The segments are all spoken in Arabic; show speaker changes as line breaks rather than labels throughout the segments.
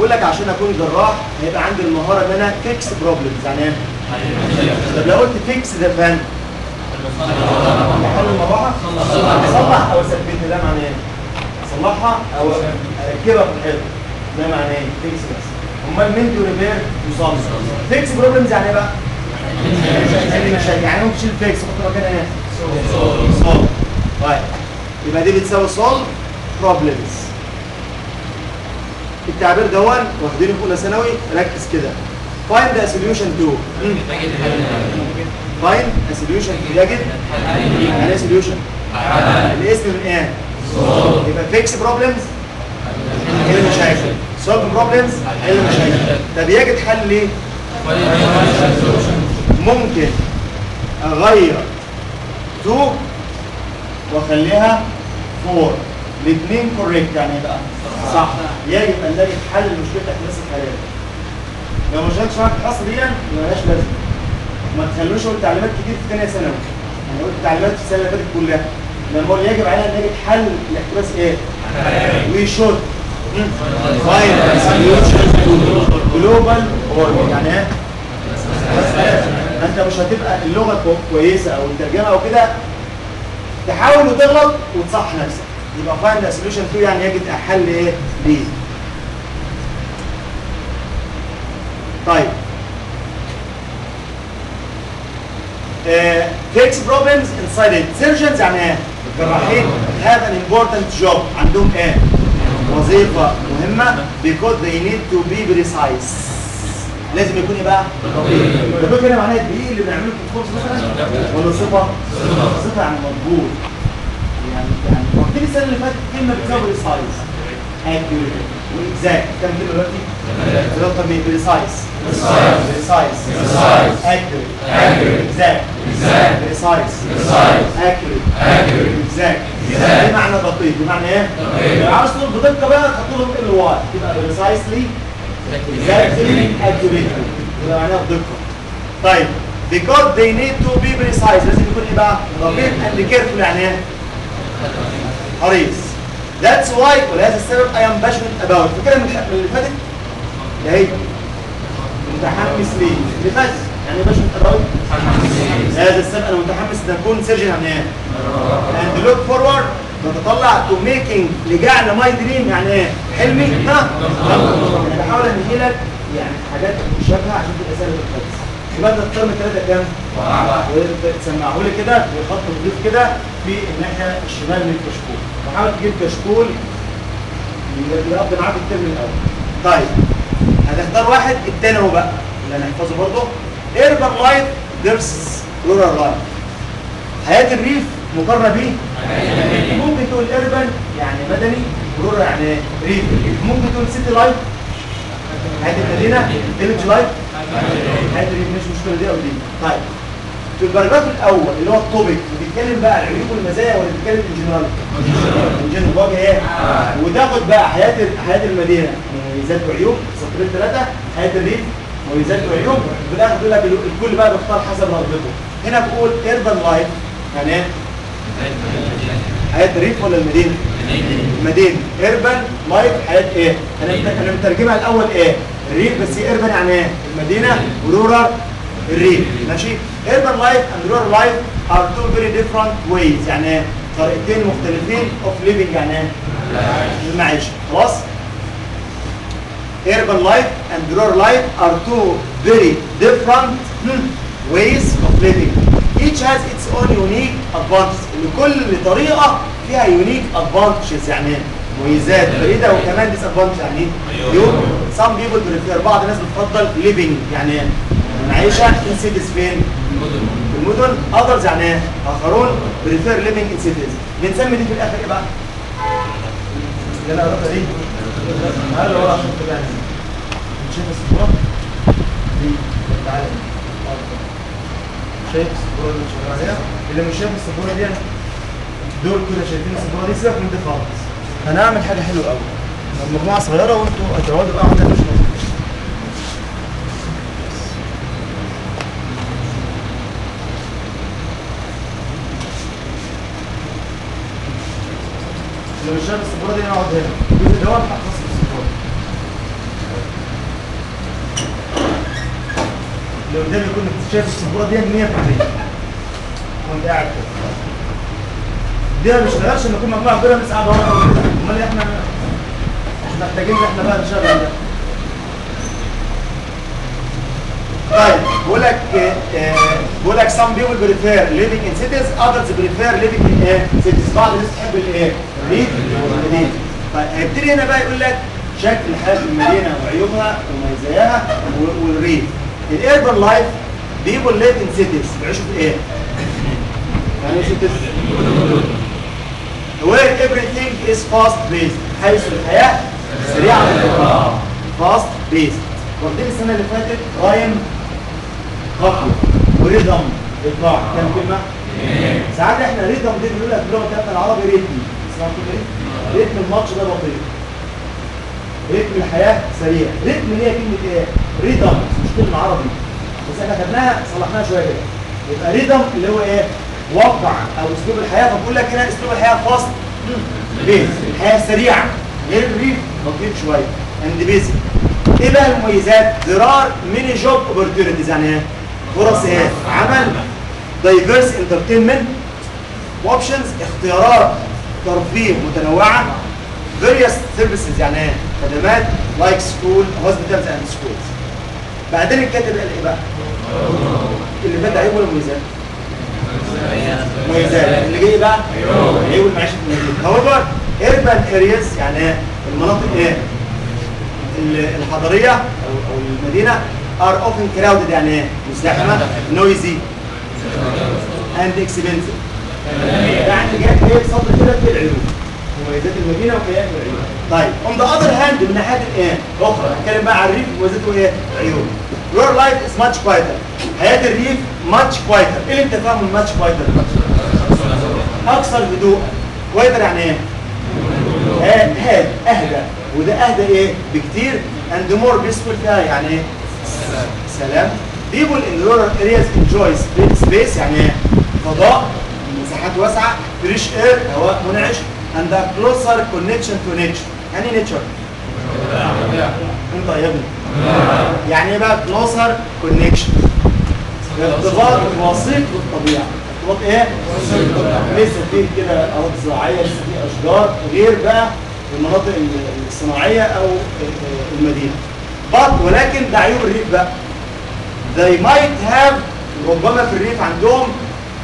بيقول لك عشان اكون جراح هيبقى عندي المهارة ان أنا fix problems يعني إيه؟ طب لو قلت fix ده فاهم احل المروحة اصلح أو اثبتها ده معناه إيه؟ اصلحها أو أركبها في الحيط ده معناه إيه؟ fix بس أمال repair يصلح fix problems يعني إيه بقى؟ يعني مشاكل يعني ممكن تشيل fix حط مكانها إيه؟ solve طيب يبقى دي بتساوي solve problems التعبير دون واخدينه في أولى ثانوي ركز كده. Find solution to. مم. find a solution. to يجد. يعني إيه solution الاسم من إيه؟ يبقى fix problems. حل مشاكل؟ solve problems. حل مشاكل؟ طب يجد حل ليه؟ ممكن أغير to وأخليها for الاثنين correct يعني إيه بقى صح. يجب أن نجد حل لمشكلتك بس الحاليه لو شغلتش معاك الحصه دي ملهاش لازمة. ما تخلوش أقول تعليمات كتير في ثانية ثانوي. يعني قلت تعليمات في السنة اللي فاتت كلها. لما أقول يجب علينا إن نجد حل الاحتباس إيه؟ we should global يعني إيه؟ أنت مش هتبقى اللغة كو- كويسة أو الترجمة أو كده. تحاول وتغلط وتصح نفسك. يبقى find solution to يعني يجد حل إيه؟ ليه. طيب. fix problems inside it surgeons يعني إيه؟ الجراحين have an important job. عندهم إيه؟ وظيفة مهمة because they need to be precise. لازم يكون إيه بقى؟ دقيق دقيق هنا معناها الدقيق اللي بنعمله في الكورس مثلا؟ ولا صفة؟ صفة يعني مضبوط. يعني واخدين السنة اللي فاتت كلمة بتساوي precise accurate و exact كم كلمة دلوقتي؟ دلوقتي من precise precise accurate exact precise accurate exact معنى دقيق بمعنى إيه؟ لو عاوز تقول بدقة بقى تحط له LY تبقى precisely exactly accurately يبقى معناها بدقة. طيب. Because they need to be precise. لازم يكون إيه بقى؟ دقيق and careful يعني إيه؟ حريص. That's why ولهذا السبب I am passionate about. فكرة من اللي فاتت؟ ده هي. متحمس ليه؟ اللي فات. يعني passionate about. لهذا السبب أنا متحمس ان أكون surgeon يعني إيه and look forward. بتطلع to making لجعل my dream يعني إيه حلمي. ها؟ أنا بحاول انهي لك يعني حاجات مشابهة عشان تبقى سهلة الحفظ. يبقى تختار من ثلاثة كام؟ وتسمعه لي كده بخط نضيف كده في الناحية الشمال من الكشكول. وحاول تجيب كشكول يقضي معاك الترم الأول. طيب هتختار واحد التاني هو بقى اللي هنحفظه برضه. Urban life versus rural life. حياة الريف مقارنة بيه؟ ممكن تقول urban يعني مدني rural يعني ريف. ممكن تقول city life حياة المدينة village life. حياة الريف مش مشكلة دي أو دي. طيب في ال paragraph الأول اللي هو ال topic بيتكلم بقى عن العيوب والمزايا ولا بيتكلم in general؟ in general واجه إيه؟ وتاخد بقى حياة حياة المدينة مميزات وعيوب سطرين ثلاثة حياة الريف مميزات وعيوب وفي الآخر بيقول لك الكل بقى بيختار حسب رغبته هنا بقول urban life يعني إيه؟ حياة الريف ولا المدينة؟ المدينة urban life حياة إيه؟ أنا أنا مترجمها الأول إيه؟ الريف بس هي urban يعني إيه؟ المدينة و rural الريف ماشي urban life and rural life are two very different ways يعني إيه؟ طريقتين مختلفين of living يعني إيه؟ المعيشة خلاص urban life and rural life are two very different hmm, ways of living each has its own unique advantages لكل طريقة فيها unique advantages يعني إيه؟ مميزات فريدة وكمان disadvantages يعني إيه؟ عيوب some people prefer بعض الناس بتفضل living يعني معيشة in cities فين؟ في المدن others يعني إيه؟ آخرون prefer living in cities بنسمي دي في الآخر إيه بقى؟ اللي أنا قريتها دي هل ورا عشان تبان شايف الصورة؟ دي تعالى شايف الصورة اللي شغال عليها؟ اللي مش شايف الصورة دي دول كده شايفين الصورة دي سيبك من دي خالص أنا هعمل حاجة حلوة قوي مجموعة صغيرة وانتوا هتقعدوا بقى عندنا مش الجزء ده يقعد هنا. الجزء دوت هتخصص الصفار اللي قدامي يكون شايف السبوره دي 100% وانت قاعد كده. دي ما بيشتغلش لما يكون مجموعة كبيرة بنسعى ورا. أمال إيه إحنا محتاجين إن إحنا بقى نشغل ده. طيب بقول لك آه، بقول لك some people prefer living in cities others prefer living in cities. بعض الناس تحب الإيه؟ الريف. والمدينه طيب هيبتدي هنا بقى يقول لك شكل حياة المدينة وعيوبها ومزاياها والريف. ال urban life people live in cities. بيعيشوا في إيه؟ يعني إيه cities. Where everything is fast paced. حيث الحياة سريعة. الإقامة. fast paced. واخدين السنة اللي فاتت rhyme خطوه و rhythm ايقاع كام كلمه؟ ساعات إحنا rhythm دي بنقول لك باللغة بتاعتنا العربي ريتم اسمها كده إيه؟ ريتم الماتش ده بطيء. ريتم الحياة سريع. ريتم اللي هي كلمة إيه؟ rhythm مش كلمه عربي بس إحنا خدناها صلحناها شوية كده. يبقى rhythm اللي هو إيه؟ وقع أو أسلوب الحياة. فبقول لك هنا أسلوب الحياة fast pace. الحياة سريعة. غير الريف بطيء شوية. and busy إيه بقى المميزات؟ there are many job يعني إيه؟ فرص إيه؟ عمل. Diverse entertainment. Options. اختيارات. ترفيه متنوعة various services يعني إيه؟ خدمات like school hospitals and schools بعدين الكاتب قال إيه بقى؟ اللي فات عيوب ولا مميزات؟ مميزات اللي جاي بقى عيوب المعيشه في المدينة however urban areas يعني إيه؟ المناطق إيه؟ ال- الحضرية أو أو المدينة are often crowded يعني إيه؟ مزدحمة noisy and expensive يعني جاي إيه سطر كده في العيوب مميزات المدينة وفيها العيوب طيب on the other hand من ناحية الايه؟ أخرى هنتكلم بقى عن الريف مميزاته إيه؟ عيوب rural life is much quieter. حياة الريف much quieter. إيه اللي أنت فاهمه من much quieter؟ أكثر هدوء quieter يعني إيه؟ هاد أهدى. وده أهدى إيه؟ بكتير. And more peaceful فيها يعني إيه؟ سلام. People in rural areas enjoy sp- space يعني إيه؟ فضاء. مساحات واسعة فريش اير هواء منعش and a closer connection to nature يعني nature انت يا ابني يعني إيه بقى closer connection ارتباط وسيط بالطبيعه ارتباط إيه؟ لسه في كده أرض زراعيه لسه في أشجار غير بقى المناطق الصناعية أو المدينة. but ولكن ده عيوب الريف بقى. they might have ربما في الريف عندهم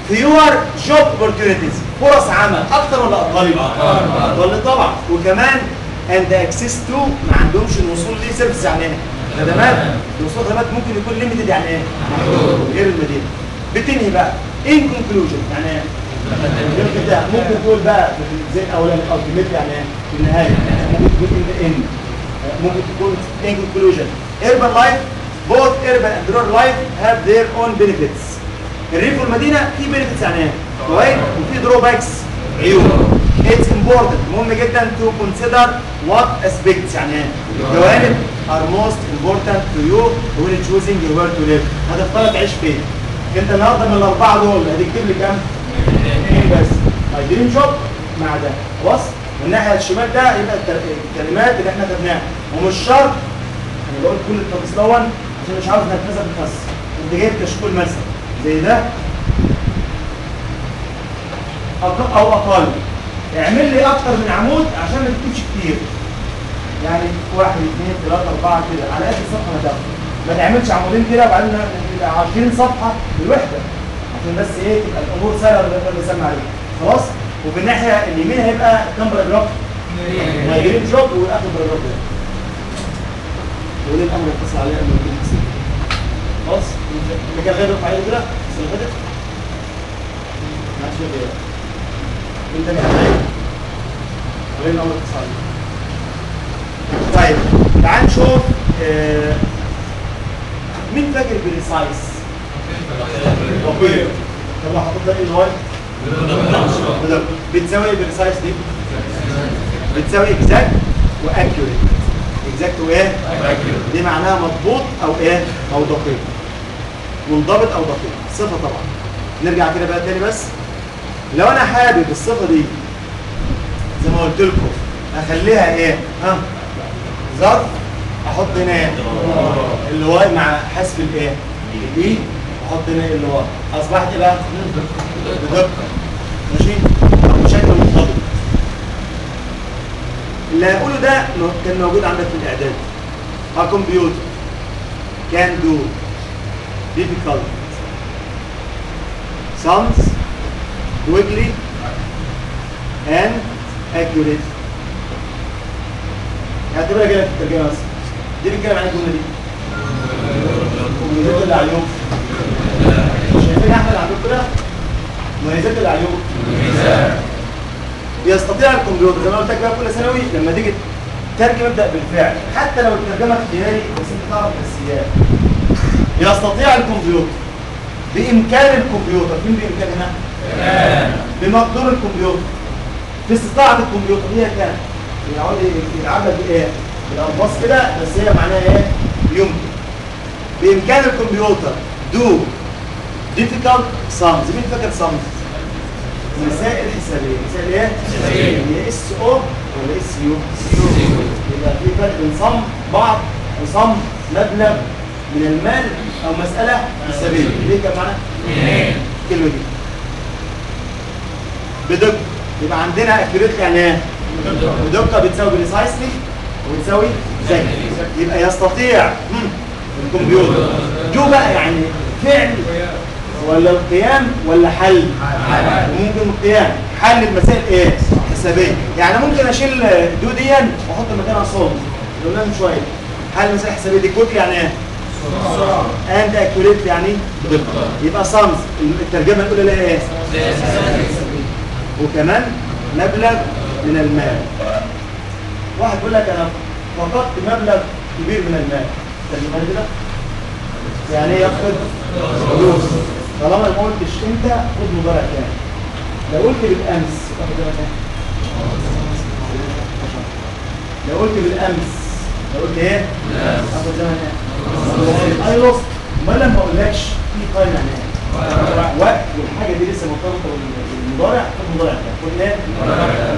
fewer job opportunities فرص عمل أكتر ولا أقل؟ أقل طبعا وكمان and access to ما عندهمش الوصول ليه service يعني إيه؟ خدمات الوصول لخدمات ممكن يكون limited يعني إيه؟ غير المدينة بتنهي بقى in conclusion يعني إيه؟ ممكن ده ممكن تقول بقى زي الأولاني ultimate يعني إيه؟ في النهاية ممكن تكون the end ممكن تكون in conclusion urban life both urban and rural life have their own benefits الريف والمدينة في benefits يعني إيه؟ فوائد وفي drawbacks عيوب It's important مهم جدا to consider what aspects يعني إيه؟ جوانب are most important to you when choosing where to live هتختار تعيش فين؟ أنت النهارده من الأربعة دول هتكتب لي كام؟ اثنين بس هيدريم جوب مع ده خلاص؟ الناحيه الشمال ده يبقى الكلمات اللي إحنا خدناها ومش شرط أنا بقول كل التفاصيل دون عشان مش عاوز نتنزل بس أنت جايب كشكول مثلا زي ده أق- أو أقل اعمل لي أكتر من عمود عشان ما تكتبش كتير. يعني واحد اثنين ثلاثة أربعة كده. على قد الصفحة تاخد ما تعملش عمودين كده وبعدين يبقى 20 صفحة بالوحدة. عشان بس إيه؟ تبقى الأمور سهلة ولا نقدر نسمع عليها. خلاص؟ وفي الناحية اليمين هيبقى كام paragraph؟ my dream job واخر paragraph ده. وليه الأمر يتصل عليه أمر خلاص؟ اللي كان غير رفع كده السنة اللي فاتت ما عادش غير اللي هتعيد وليه الأمر يتصل عليه طيب تعال نشوف آه، مين فاكر precise؟ دقيق طب حطيت ده إيه؟ بدل- بتساوي precise دي؟ بتساوي exact و accurate exact وايه؟ دي معناها مضبوط أو إيه؟ أو دقيق منضبط أو دقيق صفه طبعا نرجع كده بقى تاني بس لو أنا حابب الصفة دي زي ما قلت لكم أخليها إيه؟ ها؟ ظرف أحط هنا إيه؟ الواي مع حسب الإيه؟ الإي واحط هنا اللي ورا أصبحت بقى؟ بدقة ماشي؟ بشكل منضبط اللي هقوله ده كان موجود عندك في الإعداد computer can do difficult. Sums quickly and accurate. اعتبرها كده في الترجمه بس. دي بتتكلم عن الجملة دي. مميزات العيوب شايفين احمد عندكم كده؟ مميزات العيوب يستطيع الكمبيوتر زي ما قلت لك بقى اولى ثانوي لما تيجي ترجم ابدا بالفعل. حتى لو الترجمة اختياري بس أنت تعرف الاساسيات يستطيع الكمبيوتر بإمكان الكمبيوتر فين بإمكان هنا؟ بمقدور الكمبيوتر في استطاعة الكمبيوتر هي كام؟ يقعد يلعبها بإيه؟ بالألفاظ كده بس هي معناها إيه؟ يمكن بإمكان الكمبيوتر دو difficult sums مين فاكر sums؟ مسائل حسابيه مسائل إيه؟ حسابيه هي اس أو ولا اس يو؟ يبقى في فرق بين صم بعض وصم مبلغ من المال أو مسألة حسابيه ليه كان معنى؟ الكلمة دي. بدقه يبقى عندنا اكيوريت يعني إيه؟ بدقة بتساوي بريسايسلي وبتساوي زي. يبقى يستطيع. الكمبيوتر. جو بقى يعني فعل ولا القيام ولا حل؟ ممكن القيام حل المسائل إيه؟ حسابية. يعني ممكن أشيل do دي وأحط مكانها صوت قلنا من شوية. حل المسائل الحسابيه دي quick يعني إيه and accurate يعني؟ بدقه يبقى sums الترجمة الأولى لها إيه؟ وكمان مبلغ من المال. واحد يقول لك أنا فقدت مبلغ كبير من المال. ترجمة كده. يعني إيه يفقد فلوس؟ طالما ما قلتش أنت خد مضارع تاني لو قلت بالأمس؟ لو قلت بالأمس لو قلت إيه؟ تاخد زمن اي لوست امال لما ما أقولكش في قايمه هناك. وقت والحاجة دي لسه مرتبطة بالمضارع خد مضارع تاني خد إيه؟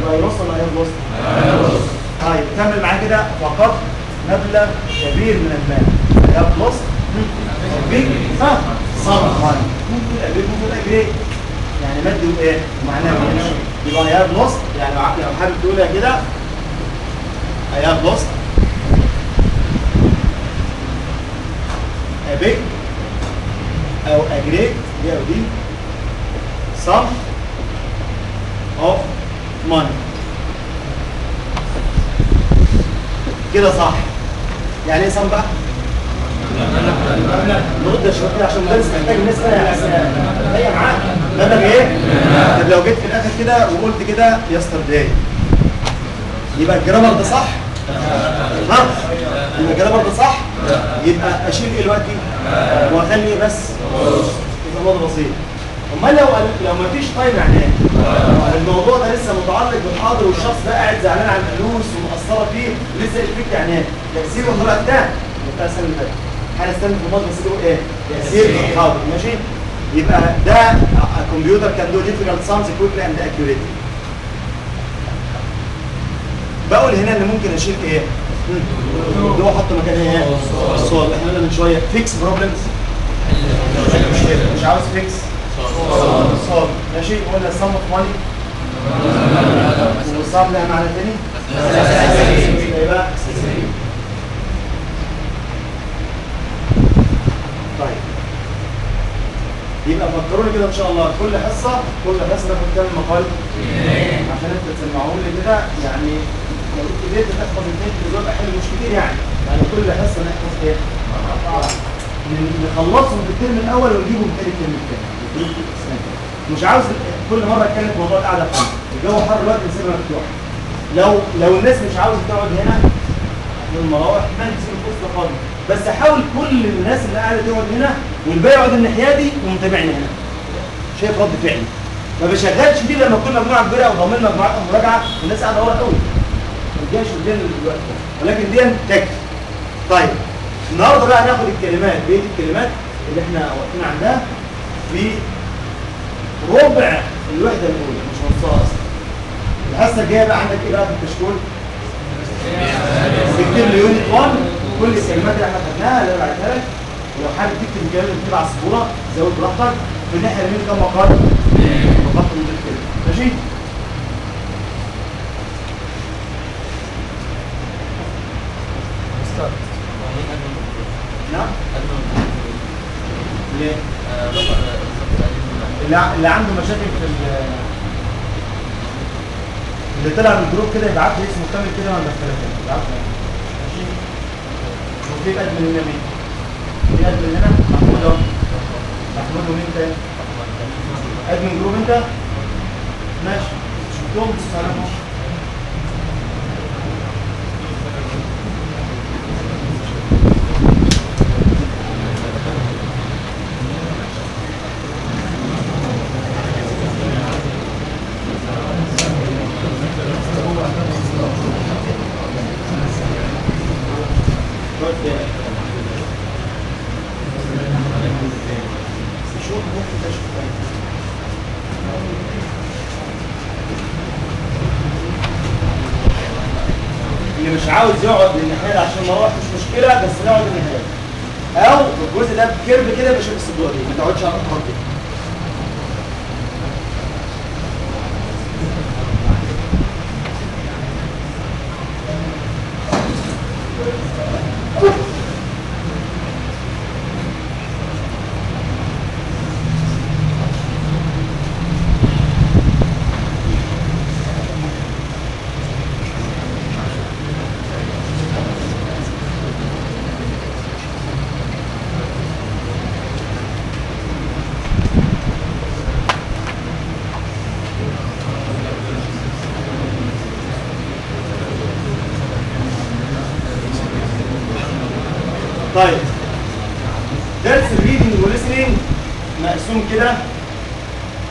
يبقى اي لوست ولا اي لوست؟ طيب كمل معايا كده. فقط مبلغ كبير من المال. بلس بيج ها صار ماني ممكن اجري ممكن اجري يعني مادي وايه ومعناه ماشي. يبقى بلس يعني لو حابب تقولها كده يا بيج أو اجريت دي أو دي sum of money كده صح يعني إيه صم بقى؟ نرد كده عشان المدرس محتاج الناس هي معاك مبلغ إيه؟ طب لو جيت في الآخر كده وقلت كده يستر داي يبقى الجرامر ده صح؟ ها؟ يبقى الجرامر ده صح؟ يبقى أشيل إيه دلوقتي؟ وأخلي بس؟ يبقى الموضوع بسيط أمال لو لو ما فيش time يعني إيه؟ الموضوع ده لسه متعلق بالحاضر والشخص ده قاعد زعلان على الفلوس ومأثرة فيه لسه الفكرة يعني؟ تأثير الموضوع ده بتاع السنة اللي فاتت هنستنى في الموضوع بس إيه؟ تأثير الحاضر ماشي؟ يبقى the computer can do difficult sums quickly and accurately بقول هنا إن ممكن أشيل إيه؟ اللي هو أحط مكان إيه؟ ال solve إحنا قلنا من شوية. fix problems مش عاوز fix solve ماشي. قلنا ال sum of money وال sum لها معنى تاني؟ يبقى طيب. يبقى فكروني كده إن شاء الله. كل حصة كل حصة ناخد كام مقال. عشان أنت تسمعون لي كده. يعني لو قدرت تحفظ اثنين دول حلو مش كتير يعني يعني كل حصه نحفظ إيه؟ نخلصهم في الترم الأول ونجيبهم تاني الترم الثاني مش عاوز كل مره اتكلم في موضوع القعده خالص الجو حر دلوقتي نسيبها مفتوح لو لو الناس مش عاوزه تقعد هنا في المراوح ما نسيب الفصل خالص بس حاول كل الناس اللي قاعدة تقعد هنا والباقي يقعد الناحيه دي ومتابعني هنا شايف رد فعلي ما بشغلش دي لما تكون مجموعه كبيره وضامن مجموعات مراجعه والناس قاعدة ورا قوي ما تجيش قدام دلوقتي. ولكن دي تكفي طيب النهارده بقى هناخد الكلمات. بقية الكلمات اللي إحنا واقفين عندها في ربع الوحدة الأولى مش نصها أصلا الحصة الجاية بقى عندك إيه بقى في الكشكول؟ تكتب لي يونت 1 كل الكلمات اللي إحنا خدناها اللي أنا بعتها لك. ولو حابب تكتب الكلام اللي بتكتب على السبوره زود براحتك. في الناحيه اليمين كم مقر؟ مقر من كده ماشي؟
مستر ومين أجمل
نعم
أجمل
ليه؟
آه، ربع الخط القديم
اللي ع- اللي عنده مشاكل في ال- اللي طلع من الجروب كده يبعت لي اسمه كامل كده وأنا ادخله كده يبعت لي. ماشي؟ وفي admin هنا مين؟ في admin هنا؟ محمود أهو. محمود ومين تاني؟ admin group انت؟ ماشي. شفتهم؟ اهو شوف ممكن تشوف تاني. اللي مش عاوز يقعد للنهايه عشان ما أروح مش مشكله بس نقعد للنهايه أو الجزء ده بكيرف كده بشوف الصدوع دي. ما تقعدش على الأرض. طيب. درس الريدنج والlistening مقسوم كده.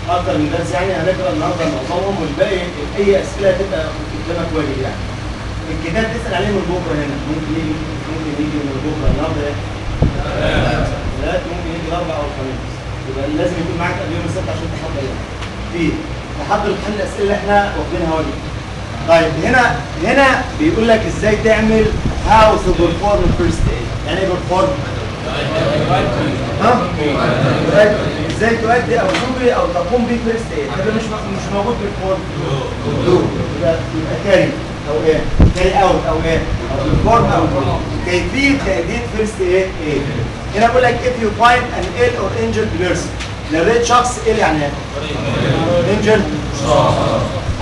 أكتر من درس يعني هنقرا النهارده معظمهم والباقي أي أسئلة تبقى قدامك واجب يعني. الكتاب تسأل عليه من بكرة هنا. ممكن يجي ممكن يجي من بكرة النهارده؟ لا ممكن يجي الاربع أو الخميس يبقى لازم يكون معاك قبل يوم السبت عشان تحضر يعني. في تحضر امتحان الاسئله اللي إحنا واخدينها واجب. طيب هنا هنا بيقول لك إزاي تعمل how to perform first aid يعني إيه perform؟ ها؟ إزاي تؤدي أو تجري أو تقوم ب first aid ده مش مش موجود في ال perform do يبقى carry أو إيه carry out أو إيه أو perform أو كيفيه تاديه first aid إيه هنا بقول لك if you find an ill or injured person لو شخص ill يعني إيه injured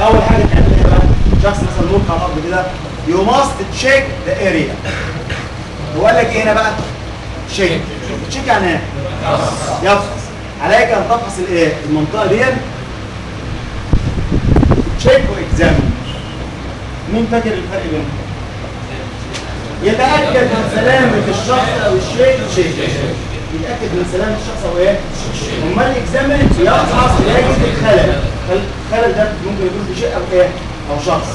اول حاجة تعمل إيه بقى شخص مثلا موت على الأرض كده you must check the area. هو قال لك إيه هنا بقى؟ شيك شيك يعني إيه؟ يفحص عليك أن تفحص الايه المنطقة دي. تشيك واكزامين مين فاكر الفرق بينهم؟ يتأكد من سلامة الشخص أو الشيء. شيء يتأكد من سلامة الشخص أو إيه؟ أمال ال examine يفحص يجد الخلل. الخلل ده ممكن يكون في شيء أو إيه؟ أو شخص.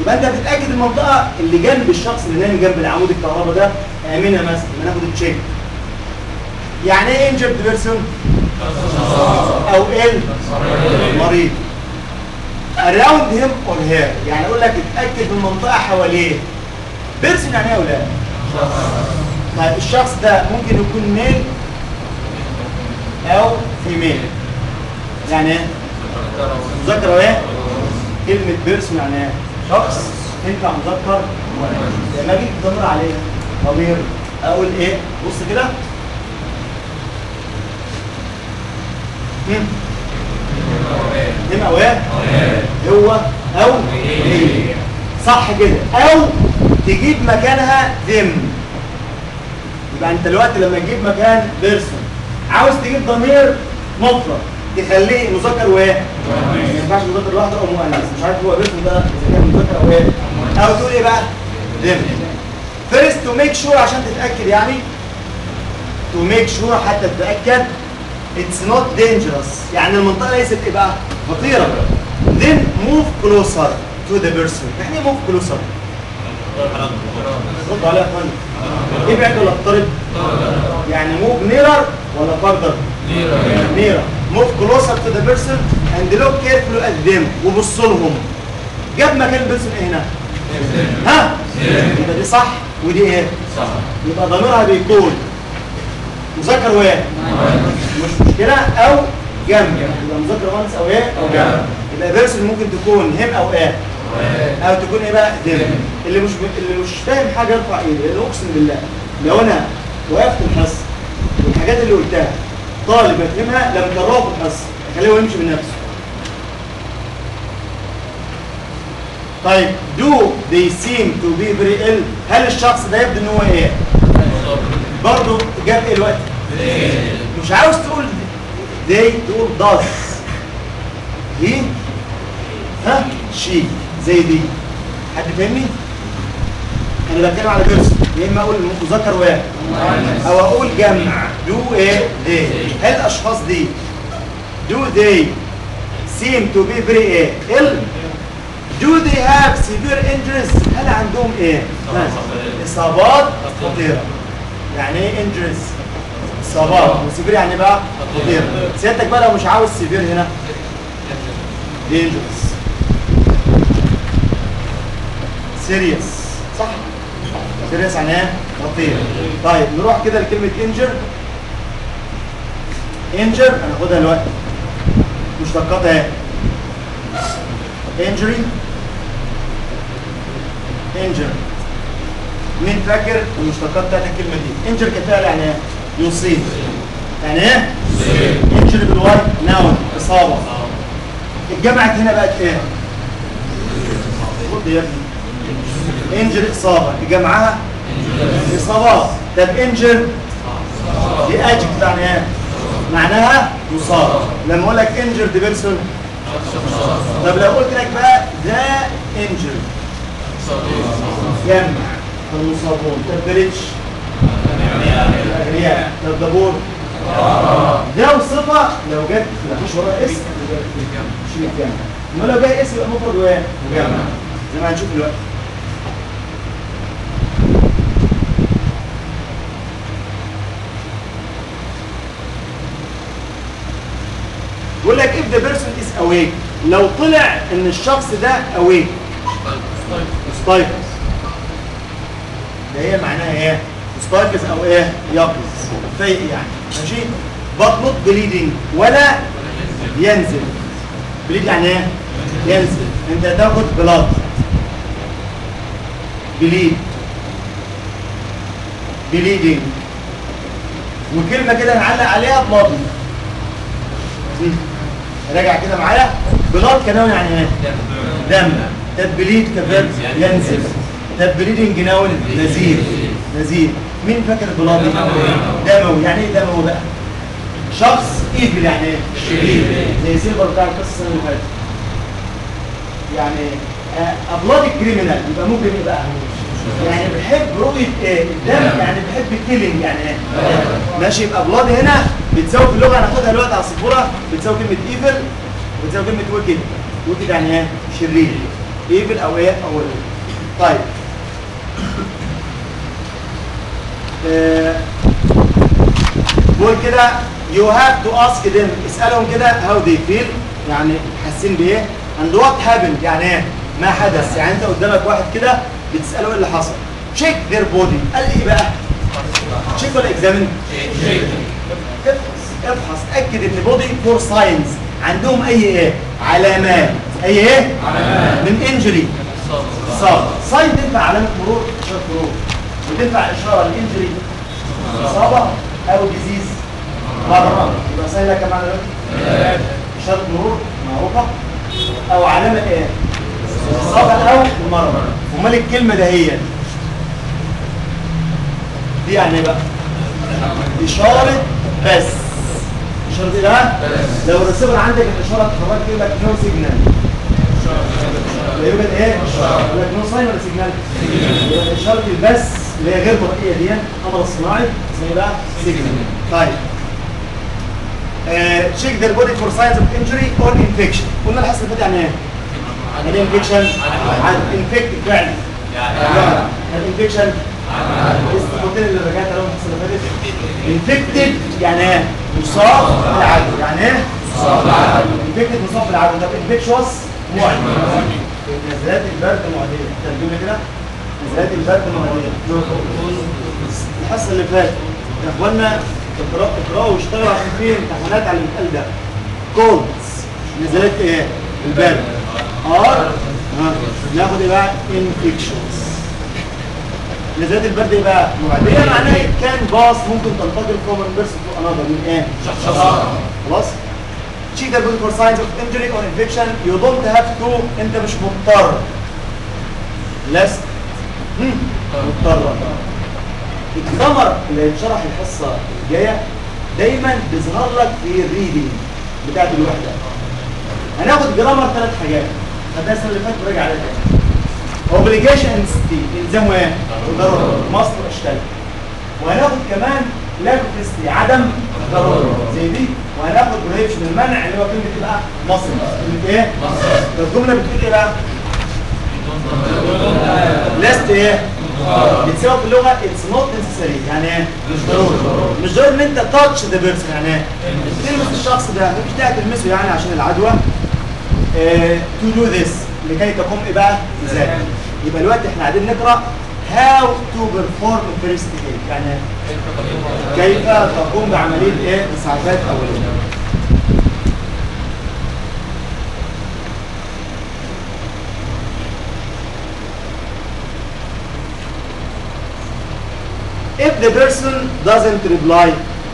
يبقى انت بتتاكد المنطقة اللي جنب الشخص اللي نايم جنب العمود الكهرباء ده آمنة مثلا يبقى ناخد ال check يعني إيه injured person أو ال مريض. Around him or her. يعني أقول لك اتأكد من المنطقة حواليه. person يعني إيه أولاد؟ طيب الشخص ده ممكن يكون male أو female يعني إيه؟ مذكر إيه؟ كلمة person يعني إيه؟ شخص ينفع مذكر لما أجي تدمر عليه ضمير. أقول إيه؟ بص كده. هم؟ أو هو أو صح كده. أو تجيب مكانها them. يبقى انت دلوقتي لما تجيب مكان person عاوز تجيب ضمير مفرد. تخليه مذكر وايه ما ينفعش مذكر لوحده أو مؤنث. مش عارف هو person ده إذا كان مذكر أو إيه أو تقول إيه بقى؟ them first to make sure عشان تتأكد يعني. to make sure حتى تتأكد it's not dangerous. يعني المنطقة ليست إيه بقى؟ خطيرة. Then move closer to the person. يعني إيه move closer ردوا عليها يا اخوانا ابعد ولا اقترب؟ يعني move nearer ولا further nearer. Move closer to the person and look carefully at them وبص لهم جاب مكان ال person إيه هنا. ها؟ يبقى دي صح ودي إيه؟
صح.
يبقى ضميرها بيكون. مذكر وايه مش مشكلة أو جمع يبقى مذكر وانس أو إيه؟ أو جمع يبقى بيرسون ممكن تكون هم أو إيه؟ أو تكون إيه بقى؟ دم اللي مش اللي مش فاهم حاجة يرفع إيده. لأن أقسم بالله. لو أنا وقفت الحصه والحاجات اللي قلتها طالب يفهمها لما كررها في الحصه خليه هو يمشي بنفسه. طيب do they seem to be very ill هل الشخص ده يبدو إن هو إيه؟ برضه جاب إيه الوقت مش عاوز تقول they تقول does. He ها she زي دي. حد فاهمني؟ أنا بتكلم على بيرسون يا إما أقول مذكر واحد. أو أقول جمع. do إيه they هل الأشخاص دي do they seem to be very إيه ill do they have severe injuries? هل عندهم إيه إصابات خطيرة. يعني إيه injuries إصابات. و severe يعني بقى خطيرة. سيادتك بقى لو مش عاوز severe هنا. Dangerous. Serious. صح؟ Serious يعني إيه؟ خطير طيب نروح كده لكلمة injure injure هناخدها دلوقتي. مشتقاتها إيه؟ injury injure مين فاكر؟ المشتقات بتاعت الكلمة دي. injure كفعل يعني إيه؟ يصيب. يعني إيه؟ injury بالواي ناون إصابة. اتجمعت هنا بقت إيه؟ خد يا ابني. انجر إصابة. جمعها إصابات. طب انجر دي اجك يعني معناها مصاب. لما أقول لك انجر دي بيرسون. طب لو قلت لك بقى ده انجر جمع المصابون طب بريتش الاغنياء طب دبور ده وصفة. لو جت مفيش وراها اسم. مش متجمع. لو جاي اسم يبقى مفرد وايه مجمع. زي ما هنشوف دلوقتي. بيقول لك if the person is awake. لو طلع إن الشخص ده awake. مستيقظ ده هي معناها إيه؟ مستيقظ أو إيه؟ يقظ فايق يعني. ماشي؟ but not bleeding. ولا ينزل. بليد يعني إيه؟ ينزل. أنت تاخد بلاد بليد بليدنج وكلمة كده نعلق عليها بلاد راجع كده معايا. بلاد كنون يعني إيه؟ دم. تبليد كفر ينزل. تبليدنج نون نزيف نزيف مين فاكر البلاد دي؟ دموي. يعني إيه دموي بقى؟ شخص evil يعني إيه؟ شرير. زي سيلفر بتاع القصة اللي فاتت. يعني a bloody criminal يبقى ممكن يبقى يعني بحب رؤية إيه الدم يعني بحب ال killing يعني إيه ماشي يبقى bloody هنا بتساوي في اللغة هناخدها دلوقتي على السبوره بتساوي كلمة evil بتساوي كلمة wicked wicked يعني إيه؟ شرير. evil أو إيه؟ أو إيه. طيب. آه، بقول كده you have to ask them اسألهم كده how they feel. يعني حاسين بإيه؟ and what happened يعني إيه؟ ما حدث. يعني أنت قدامك واحد كده بتسأله إيه اللي حصل. Check their body. قال إيه بقى؟ Check ولا examine. افحص افحص اتاكد إن body for signs عندهم أي إيه؟ علامات. أي إيه؟ علامات. من injury اصابه sign تنفع علامة مرور؟ إشارة مرور. وتنفع إشارة لل injury إصابة أو disease مرض. يبقى سهل لك كمان إشارة مرور؟ معروفة. أو علامة إيه؟ اصابه أو مرض أمال الكلمة ده هي؟ دي يعني إيه بقى. إشارة بس. إشارة إيه بقى لو الرسيفر عندك الإشارة اتحركت يقول لك no signal يوجد إيه؟ يقول لك no sign ولا signal يبقى إشارة البس اللي هي غير مرئيه دي القمر الصناعي اسمه إيه بقى signal طيب. check the body for signs of injury or infection قلنا الحصه اللي فاتت يعني إيه؟ يعني إيه infection؟ عن infect فعلا. يعني. ال infection الصفتين اللي رجعت عليهم الحصه اللي فاتت infected يعني إيه؟ مصاب بالعدوى يعني إيه؟ مصاب بالعدوى infected مصاب بالعدوى طب infectious معدي. نزلات البرد معدية. ترجمة كده؟ نزلات البرد معدية. الحصة اللي فاتت. يا اخوانا اقرأ اقرأوا واشتغلوا عشان في امتحانات على الامتحان ده colds نزلت إيه؟ البرد. are ها ناخد إيه بقى؟ infectious نزلات البرد إيه بقى؟ معديه معناها can pass ممكن تنتقل from one person to another. من إيه؟ خلاص؟ check the body for signs of injury or infection. You don't have to. أنت مش مضطر. لست. هم، مضطر. ال grammar اللي هيتشرح الحصة الجاية دايما بيظهر لك في ال reading بتاعت الوحدة. هناخد grammar ثلاث حاجات. السنة اللي فاتت وراجع عليها تاني obligation الزامه إيه؟ ضرورة must اشتغل وهناخد كمان lack of necessity عدم ضرورة زي دي وهناخد prohibition المنع اللي هو كلمة بقى mustn't كلمة إيه؟ mustn't الجملة بتقول إيه بقى؟ لست إيه؟ بتساوي في اللغة it's not necessary يعني إيه؟ مش ضروري مش ضروري إن أنت touch the person يعني إيه؟ تلمس الشخص ده داعي تلمسه يعني عشان العدوى to do this لكي تقوم بقى؟ إزاي؟ يبقى دلوقتي إحنا قاعدين نقرأ how to perform first aid يعني كيف تقوم بعملية إيه؟ اسعافات أولية if the person doesn't reply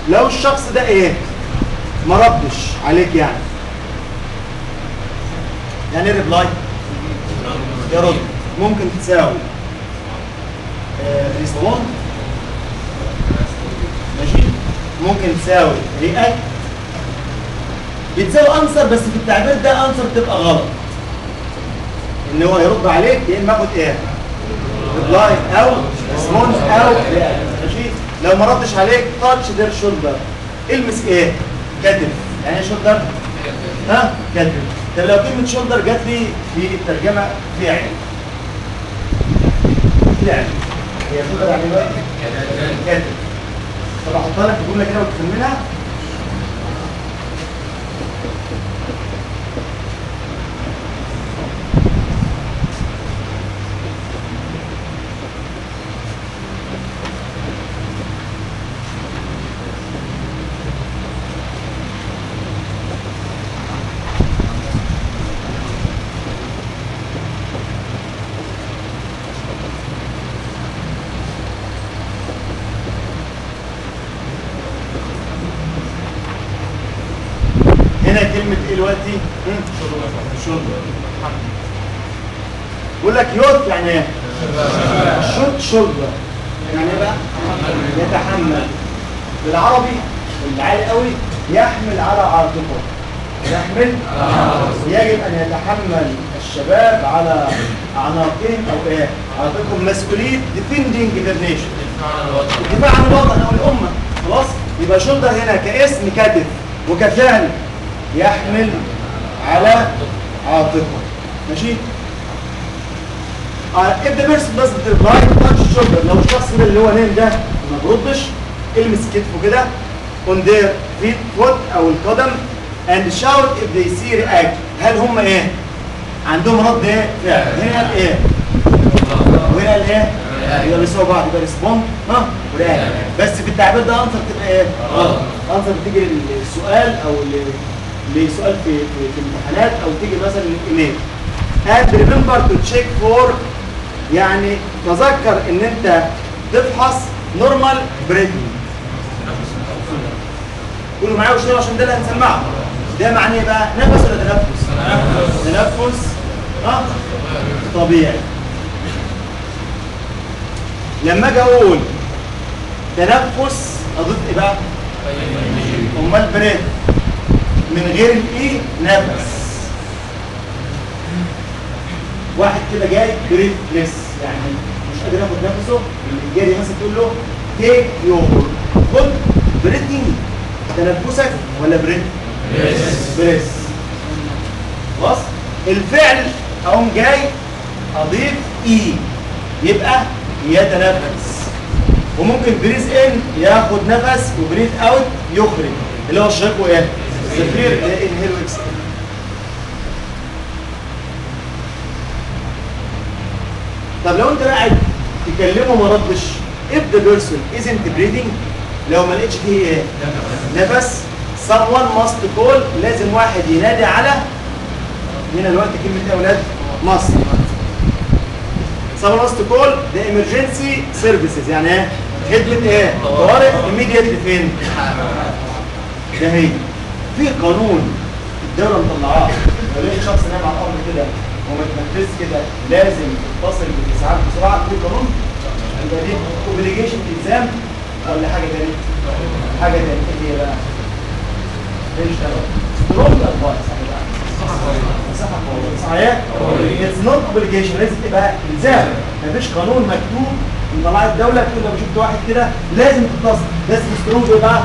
لو الشخص ده إيه ما ردش عليك يعني يعني إيه reply يرد ممكن تساوي respond ماشي. ممكن تساوي react بتساوي answer بس في التعبير ده answer تبقى غلط. إن هو يرد عليك يا إما أخد إيه reply أو response أو react ماشي؟ لو ما ردش عليك touch their shoulder المس إيه كتف يعني إيه شولدر ها؟ كتف طب لو كلمة شولدر جات لي في الترجمة فعل فعل هي شولدر يعني إيه؟ كتف طب أحطها لك في جمله كده وتكملها كلمة إيه دلوقتي؟ shoulder بقول لك youth يعني إيه؟ should shoulder يعني إيه بقى؟ يتحمل بالعربي العالي قوي يحمل على عاتقه يحمل يجب أن يتحمل الشباب على أعناقهم أو إيه؟ عاتقهم مسؤوليه defending the nation الدفاع عن الوطن أو الأمة خلاص؟ يبقى شولدر هنا كاسم كتف وكفعل يحمل على عاتقه ماشي؟ if the person doesn't reply touch shoulder. لو الشخص ده اللي هو نام ده ما بيردش المس كتفه كده on their feet foot أو القدم and shout if they see react. هل هم إيه؟ عندهم رد إيه؟ فعل. هنا الايه وهنا الايه يبقى بيساووا بعض يبقى respond ها؟ و react بس في التعبير ده answer تبقى إيه؟ غلط. answer بتيجي للسؤال أو لسؤال في في, الامتحانات أو تيجي مثلا لل email. And remember to check for يعني تذكر إن أنت تفحص normal breathing قولوا معايا واشتغلوا عشان ده اللي هنسمعه. ده معناه إيه بقى نفس ولا تنفس؟ تنفس. ها؟ طبيعي. لما أجي أقول تنفس أضيف إيه بقى؟ أمال breath من غير ال e نفس. واحد كده جاي breathless يعني مش قادر ياخد نفسه اللي جاي مثلا تقول له take your خد breathing تنفسك ولا breath breath خلاص؟ الفعل أقوم جاي أضيف e يبقى يتنفس. وممكن breathe in ياخد نفس و breathe out يخرج. اللي هو الشهيق طب لو انت قاعد تكلمه ما ردش if the person isn't breathing لو ما لقيتش فيه إيه نفس someone must call لازم واحد ينادي على هنا الوقت كلمة إيه يا أولاد مصر someone must call the emergency services يعني إيه؟ خدمة إيه؟ طوارئ immediately فين؟ ده هي. في قانون الدولة مطلعاه. لو لقيت شخص نايم على الأرض كده وما تنفذش كده لازم تتصل بالإسعاف بسرعة في قانون؟ يبقى دي obligation الزام ولا حاجة تانية؟ حاجة تانية. إيه هي بقى؟ إيش ده strong advice صح صحيح؟ it's not obligation لازم تبقى إلزام. مفيش قانون مكتوب من طلعت الدولة تقول لو شفت واحد كده لازم تتصل. لازم strong يبقى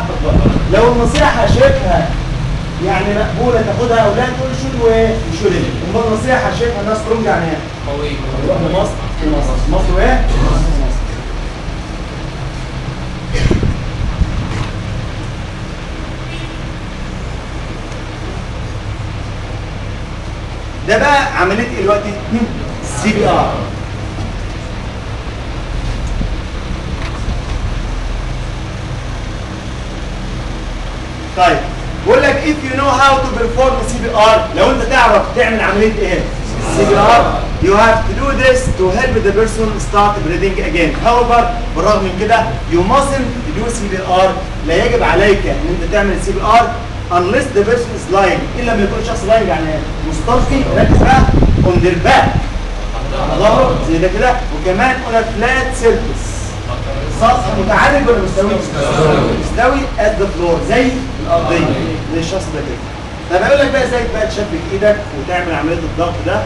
لو النصيحة شايفها يعني مقبولة تاخدها أو لا تقول شو وايه وشو ليه امال النصيحة شايفها الناس strong يعني إيه؟
قوي.
يروح لمصر مصر. مصر وإيه؟ ده بقى عملية إيه دلوقتي؟ CPR. طيب. بقول لك if you know how to perform CPR لو انت تعرف تعمل عمليه إيه CPR you have to do this to help the person start breathing again however بالرغم من كده you mustn't do CPR لا يجب عليك ان انت تعمل CPR unless the person is lying الا لما يكون شخص lying يعني مستلقي ركز بقى on their back ظهره زي ده كده وكمان on a flat surface سطح متعرج ولا مستوي؟ مستوي the floor زي الأرضية زي الشخص ده كده. طب أقول لك بقى إزاي بقى تشبك إيدك وتعمل عملية الضغط ده.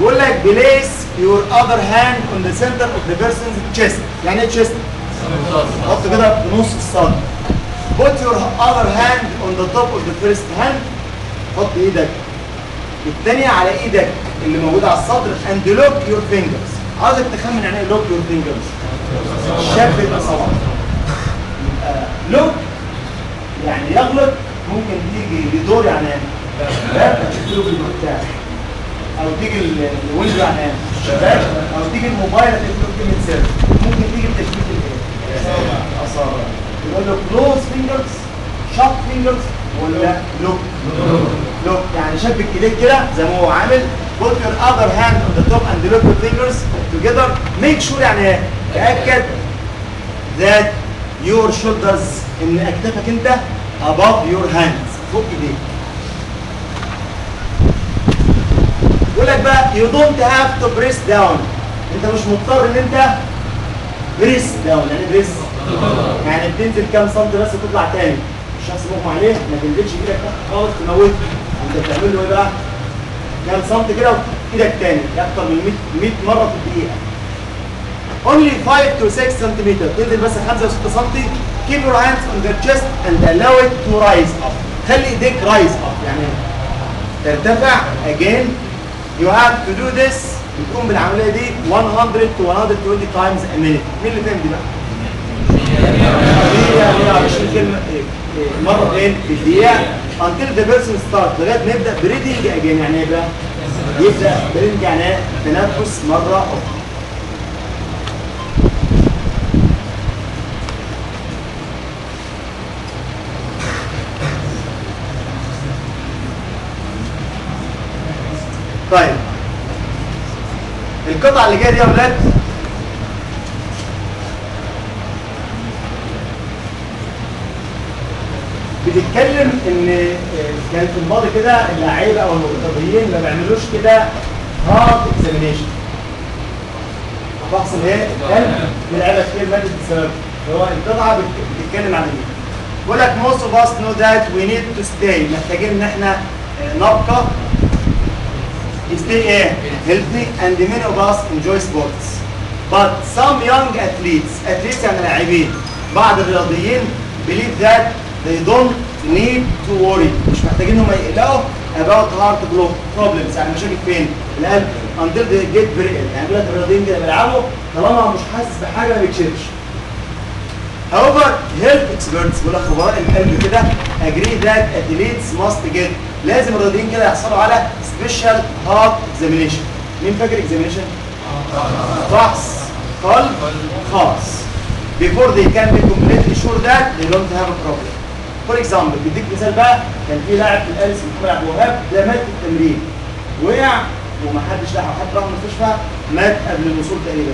بيقول لك place your other hand on the center of the person's chest. يعني إيه chest؟ حط كده في نص الصدر. put your other hand on the top of the first hand. حط إيدك. الثانية على إيدك اللي موجودة على الصدر and lock your fingers. عاوزك تخمن يعني إيه your fingers شبك اصابعك يبقى lock يعني يغلق ممكن تيجي لدور يعني باب تشوف له بتاعك أو تيجي ال- ال window يعني الشباك أو تيجي الموبايل تكتب كلمه سر ممكن تيجي بتشبيك الايه اصابع يقول له close fingers shut fingers ولا lock؟ lock. يعني شبك ايديك كده زي ما هو عامل put your other hand on the top and lock your fingers. Together make sure يعني تأكد that your shoulders إن اكتافك أنت above your hands فوق إيديك. يقول لك بقى you don't have to press down. أنت مش مضطر إن أنت press down يعني press يعني بتنزل كام سنتي بس وتطلع تاني. الشخص مغمى عليه ما تنزلش إيدك تحت خالص تموته أنت بتعمل له إيه بقى؟ كام سنتي كده وايدك تاني أكتر من 100 100 مرة في الدقيقة. Only 5 to 6 سنتيمتر تنزل بس 5 و 6 سنتي. Keep your hands on your chest and allow it to rise up. خلي إيديك rise up. يعني ترتفع. Again you have to do this. بتقوم بالعملية دي 100 to 120 times a minute. مين اللي فاهم دي بقى؟ 120 كلمة إيه؟ إيه، مرة فين؟ في الدقيقة. Until the person start لغاية ما يبدأ breathing again. يعني إيه بقى؟ يبدأ يعني إيه؟ تنفس مرة أخرى طيب القطعة اللي جاية دي يا ولاد بتتكلم إن آه، كان في الماضي كده اللعيبة أو المرتاديين ما بيعملوش كده heart examination فحص الايه؟ القلب من لعيبه كتير ماتت بسبب هو القطعة بت- بتتكلم عن إيه؟ بيقول لك most of us know that we need to stay محتاجين إن إحنا آه، نبقى stay إيه؟ healthy and many of us enjoy sports. But some young athletes, athletes يعني لاعبين بعض الرياضيين believe that they don't need to worry مش محتاجين هم يقلقوا about heart block problems يعني مشاكل فين؟ القلب until they get ill يعني بيقول لك الرياضيين كده بيلعبوا طالما مش حاسس بحاجه ما بيتشيلش. However, health experts بيقول لك خبراء القلب كده agree that athletes must get لازم الرياضيين كده يحصلوا على special heart examination. مين فاكر examination؟ فحص قلب خاص. before they can be completely sure that they don't have a problem for example بديك مثال بقى كان في لاعب في الأهلي محمد عبد الوهاب ده مات في التمرين وقع ومحدش لحقه حد راح المستشفى مات قبل الوصول تقريبا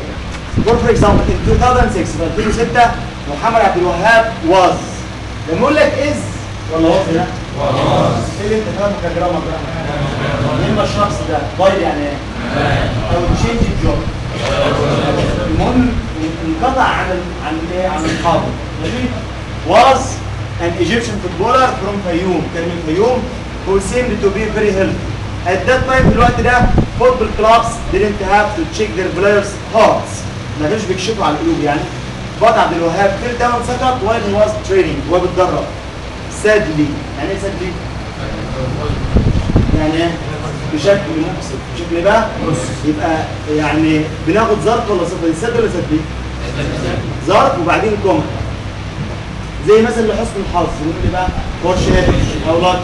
for for example in 2006 في 2006 محمد عبد الوهاب was لما أقول لك is ولا was لا؟ إيه اللي أنت فاهمه ك grammar بقى؟ يبقى الشخص ده died يعني إيه؟ أو تشينج الجوب المهم انقطع عن عن إيه؟ عن الحاضر ماشي؟ was an Egyptian footballer from Fayoum كان من فيوم who seemed to be very healthy at that time في الوقت ده football clubs didn't have to check their players hearts ما كانوش بيكشفوا على القلوب يعني but عبد الوهاب fell down سقط while he was training وهو بيتدرب sadly يعني إيه sadly؟ يعني إيه؟ بشكل مؤسف بشكل بقى يبقى يعني بناخد ظرف ولا صفر السد ولا سدي ظرف وبعدين كوما زي مثلا لحسن الحظ يقول لي بقى فورشيت أو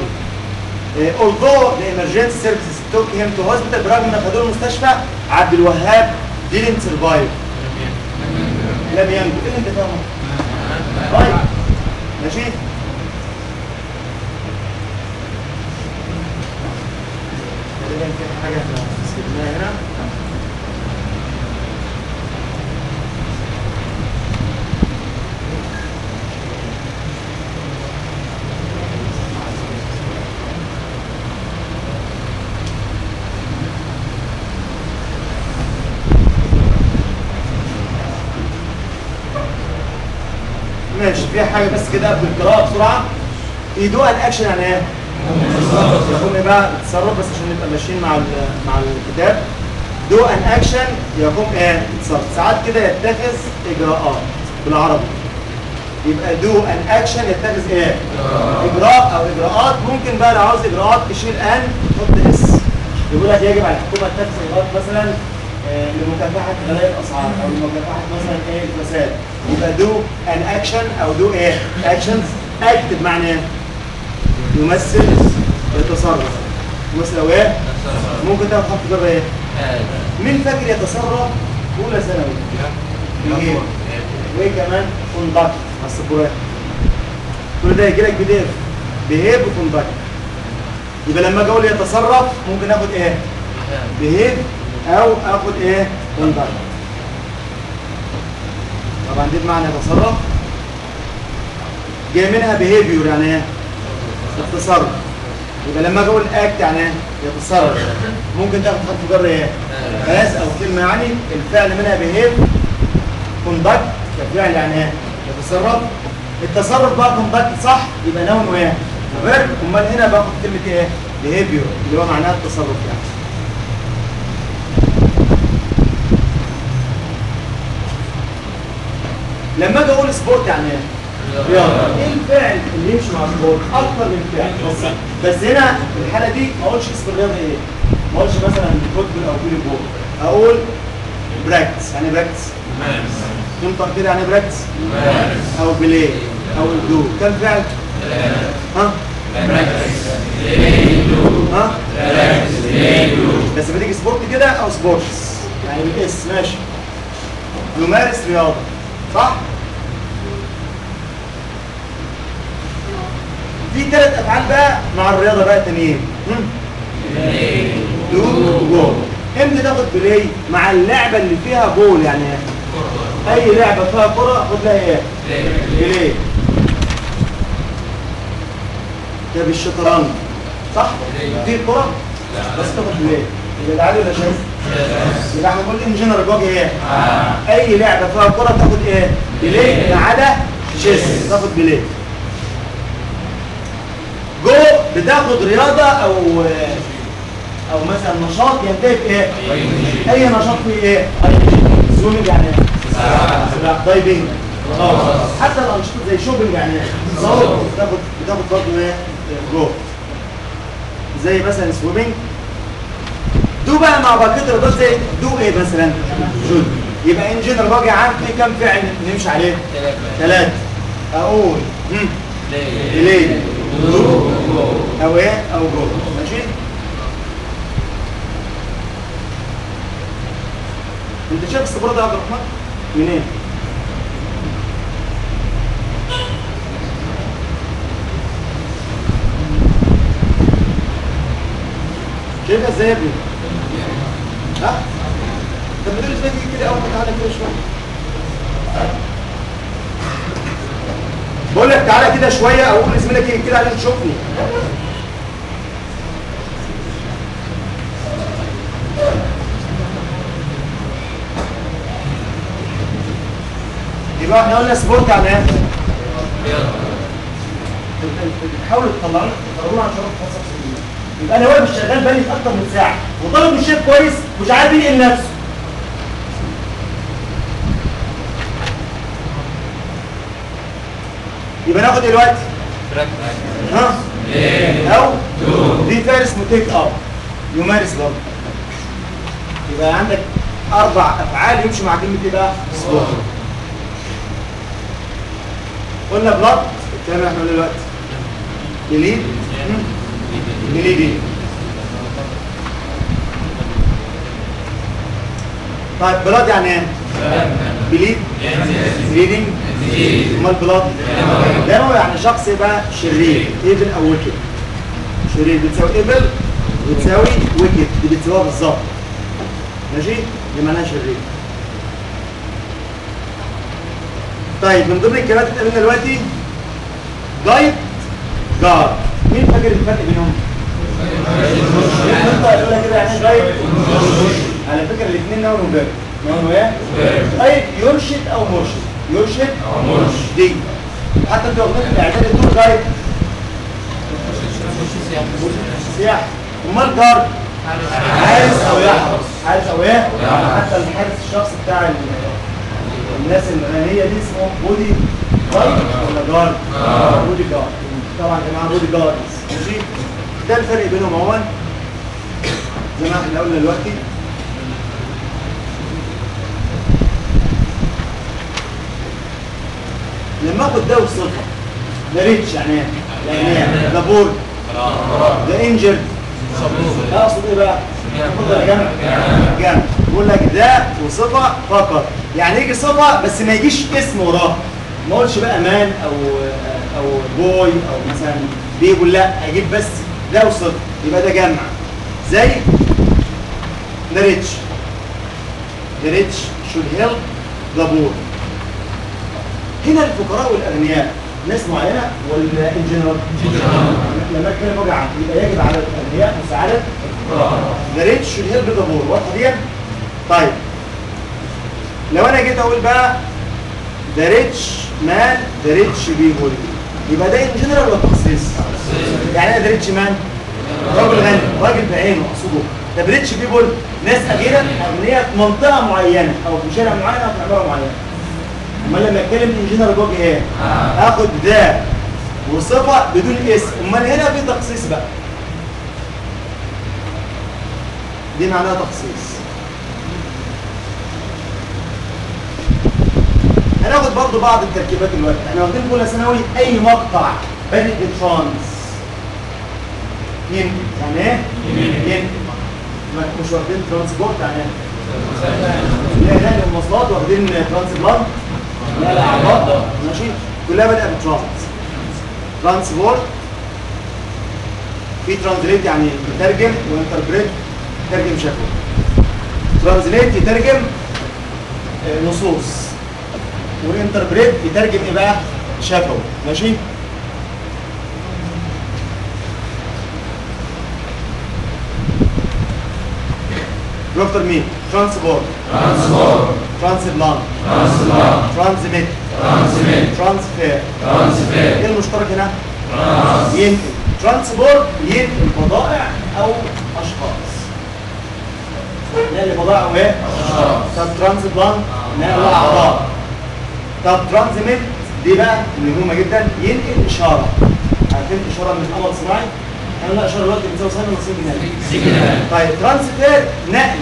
إيه، although the emergency services took him to hospital برغم إن خدوه المستشفى عبد الوهاب didn't survive. لم ينجو. إيه اللي أنت فاهمه؟ طيب ماشي؟ تقريبا في حاجة سيبناها هنا. ماشي في حاجة بس كده قبل القراءه بسرعة يدوها الاكشن يعني إيه؟ يكون إيه بقى تصرف بس عشان نبقى ماشيين مع مع الكتاب do an action يقوم إيه؟ تصرف ساعات كده يتخذ إجراءات بالعربي يبقى do an action يتخذ إيه؟ إجراء أو إجراءات ممكن بقى لو عاوز إجراءات تشيل an تحط s يقول لك يجب على الحكومة تتخذ إجراءات مثلا لمكافحة غلاء الأسعار أو لمكافحة مثلا إيه الفساد يبقى do an action أو do إيه؟ actions اكتب معنى إيه؟ يمثل يتصرف يمثل أو إيه؟ ممكن تاخد حرف جر إيه؟ مين فاكر يتصرف أولى ثانوي؟ يجيب وإيه كمان؟ conduct على السبورات كل ده يجي لك ب behave behave و conduct يبقى لما أجي أقول يتصرف ممكن اخد إيه؟ behave أو اخد إيه؟ conduct طبعا دي بمعنى يتصرف جاي منها behaviour يعني إيه؟ التصرف يبقى لما أجي أقول act يعني إيه؟ يتصرف ممكن تاخد حرف جر إيه؟ بس أو كلمة يعني الفعل منها behave conduct كفعل يعني إيه؟ يتصرف التصرف بقى conduct صح يبقى noun وإيه؟ أمال هنا باخد كلمة إيه؟ behaviour اللي هو معناها التصرف يعني لما أجي أقول sport يعني إيه؟ رياضه إيه الفعل اللي يمشي مع sport؟ أكتر من فعل بس بس هنا في الحالة دي ما أقولش اسم الرياضه إيه. ما أقولش مثلا football أو volleyball أقول practise. يعني practise؟ تنطق كده يعني practise؟ أو play. أو do. كم فعل؟ ها؟ ها؟ بس بتيجي sport كده أو sports. يعني بال s ماشي. يمارس رياضة. صح؟ في ثلاث أفعال بقى مع الرياضة بقى تانيين؟ دو جول. إمتى تاخد play مع اللعبة اللي فيها جول يعني؟ أي لعبة فيها كرة خد لها إيه؟ play ده بالشطرنج صح؟ في كرة؟ بس تاخد play يبقى عادي ولا شاذ يبقى إحنا بنقول in general بوجه إيه أي لعبه فيها كرة تاخد إيه؟ play. ما عدا chess. تاخد play. go بتاخد رياضة أو أو مثلا نشاط ينتهي بإيه؟ أي نشاط فيه إيه؟ swimming يعني. إيه سباحه diving حتى الانشطه زي shopping يعني. إيه بتاخد بتاخد برضه إيه؟ go. زي مثلا swimming do بقى مع باقيه الرياضه زي do إيه مثلا؟ judo يبقى in general عارف ليه كام فعل نمشي عليه. ثلاثة. أقول. ليه أو إيه؟ أو جو ماشي؟ أنت شايف الصبر ده يا عبد الرحمن؟ منين؟ شايفها إزاي يا ابني؟ ها؟ طب تيجي كده أول تعالى كده شوية. بقول لك تعالى كده شوية أو قول لزميلك إيه كده علشان تشوفني يبقى إحنا قلنا سبورت يعني إيه؟ بتحاولوا تطلعوا تطلعوا عشان تفصل يبقى أنا واقف شغال بالي في أكتر من ساعة وطالب مش شايف كويس مش عارف ينقل نفسه. يبقى ناخد دلوقتي؟
تراك
ها؟ أو اسمه تيك أب. يمارس برضه. يبقى عندك أربع أفعال يمشي مع كلمة إيه بقى؟ سبورت قلنا بلاد الكلام إحنا دلوقتي. بليدنج طيب بلاد يعني إيه؟ بليد. بليدنج. أمال بلاد هو يعني شخص يبقى شرير. ايفل أو ويكد شرير بتساوي ايفل بتساوي ويكد دي بتساويها بالظبط. ماشي؟ دي معناها شرير. طيب من ضمن الكلمات اللي قلنا دلوقتي جايد جار مين فاكر الفرق بينهم؟ انت هتقولها كده يعني جايد على فكره الاثنين noun و verb noun وايه؟ guide يرشد أو مرشد يرشد أو مرشد دي حتى في الاعداد ال tour guide سياح امال guard حارس أو يحرس حارس أو إيه؟ حتى الحارس الشخص بتاع ال- الناس الغنية دي اسمه بودي جارد ولا guard؟ bodyguard طبعا يا جماعة بودي جارد ماشي ده الفرق بينهم اهو زي ما إحنا قلنا دلوقتي لما آخد ده والصفه ده ريتش يعني؟ يعني؟ ده بورد ده ده أقصد إيه بقى؟ جنب جنب بيقول لك ده وصفه فقط يعني يجي صفه بس ما يجيش اسم وراه ما أقولش بقى مان أو أو بوي أو مثلا بيقول لا أجيب بس ده وصفه يبقى ده جمع. زي the rich the rich should help the poor. هنا الفقراء والأغنياء ناس معينة ولا in general؟ لما أتكلم وجه عام يبقى يجب على الأغنياء مساعدة the rich should help the poor واضحه دي؟ طيب. لو أنا جيت أقول بقى the rich man the rich people يبقى ده in general ولا تخصيص؟ يعني إيه rich man؟ راجل غني راجل بعينه اقصده طب rich people ناس اغنياء اغنياء في منطقة معينة أو في شارع معين أو في عمارة معينة. امال لما أتكلم in general بوجه إيه؟ آخد the وصفة بدون اسم أمال هنا في تخصيص بقى. دي معناها تخصيص. هناخد برضو بعض التركيبات دلوقتي. إحنا واخدين كل ثانوي أي مقطع. بادئ ب trans ينقل يعني إيه؟ ينقل ما- مش واخدين transport يعني إيه؟ لا لا المواصلات واخدين transplant لا لا عبارة ماشي كلها بدأ ب trans transport في translate يعني يترجم و interpret يترجم شكله translate يترجم نصوص و interpret يترجم إيه بقى شفوي ماشي دكتور مين؟ transport
transport
transplant
transplant
transmit
transmit
transfer
transfer
إيه المشترك هنا؟ ينقل transport ينقل بضائع أو أشخاص. نقل بضائع وإيه؟
أشخاص.
طب transplant نقل اعضاء طب transmit دي بقى مهمة جدا. ينقل اشاره عارفين إشارة من قمر صناعي أنا لا اشاره دلوقتي بتساوي سنه نصيب جنيه طيب transfer نقل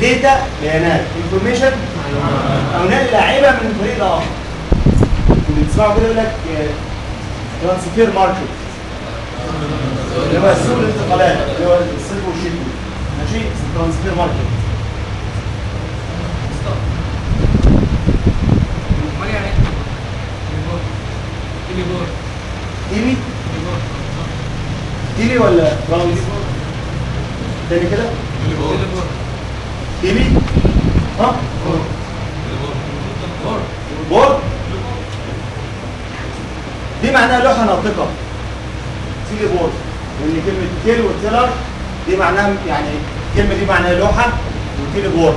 data بيانات. information أو نقل لعيبة من فريق لاخر بتسمعوا كده يقول لك transfer market. اللي هو سوق الانتقالات اللي هو الصيف والشتوي ماشي؟ transfer market.
امال يعني؟ تليفون
tele tele ولا trans تاني كده؟ tele ها؟ بورد دي معناها لوحة ناطقة. تيلي بورد لأن كلمة تيل وتيلر دي معناها يعني الكلمة دي معناها لوحة وتيلي بورد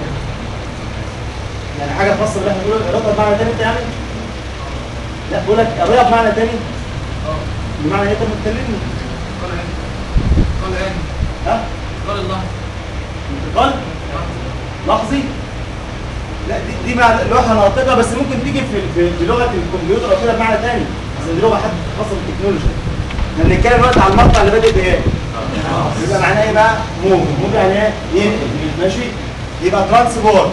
يعني حاجة خاصة باللي إحنا بنقوله قريتها بمعنى تاني انت يعني؟ لا بقول لك قريها بمعنى تاني؟ بمعنى إيه انت بتكلمني. ها؟
قال الله.
انتقال لحظي لا دي دي مع لوحة ناطقة بس ممكن تيجي في في, لغة الكمبيوتر أو كده بمعنى ثاني بس دي لغة حد خاصة بالتكنولوجيا. إحنا بنتكلم دلوقتي على المقطع اللي بادئ بإيه؟ يبقى معناه إيه بقى؟ move. move يعني إيه؟ ينقل. ماشي؟ يبقى transport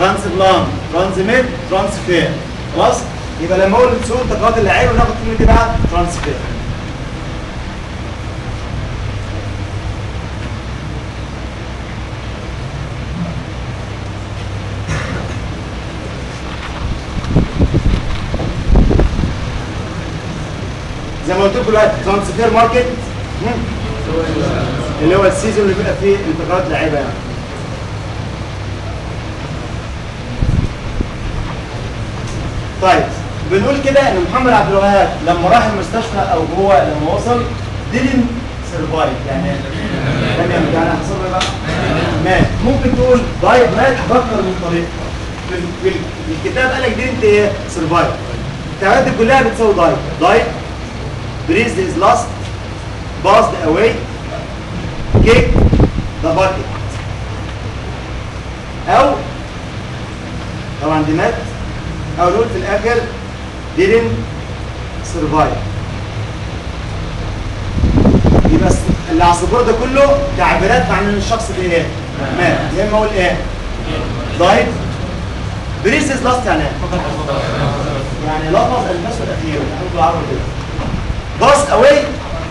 transplant. transmit transfer. خلاص؟ يبقى لما أقول سوق انتقالات اللعيبه ناخد كلمة إيه بقى؟ transfer. دلوقتي transfer market اللي هو ال season اللي بيبقى فيه انتقالات لعيبة يعني. طيب بنقول كده إن محمد عبد الوهاب لما راح المستشفى أو هو لما وصل didn't survive. يعني لم يمت يعني حصل بقى. مات ممكن تقول died مات بأكتر من طريقة في, ال- في ال- الكتاب قال لك didn't survive. التعبيرات دي كلها بتساوي دايت دايت breathed his last passed away kick the bucket. أو طبعا دي مات أو نقول في الآخر didn't survive. يبقى اللي على السبورة ده كله تعبيرات مع ان الشخص ده إيه؟ مات يا إما أقول إيه؟ Breathed his last يعني. يعني لفظ النفس الأخير. يعني بالعربي كده pass away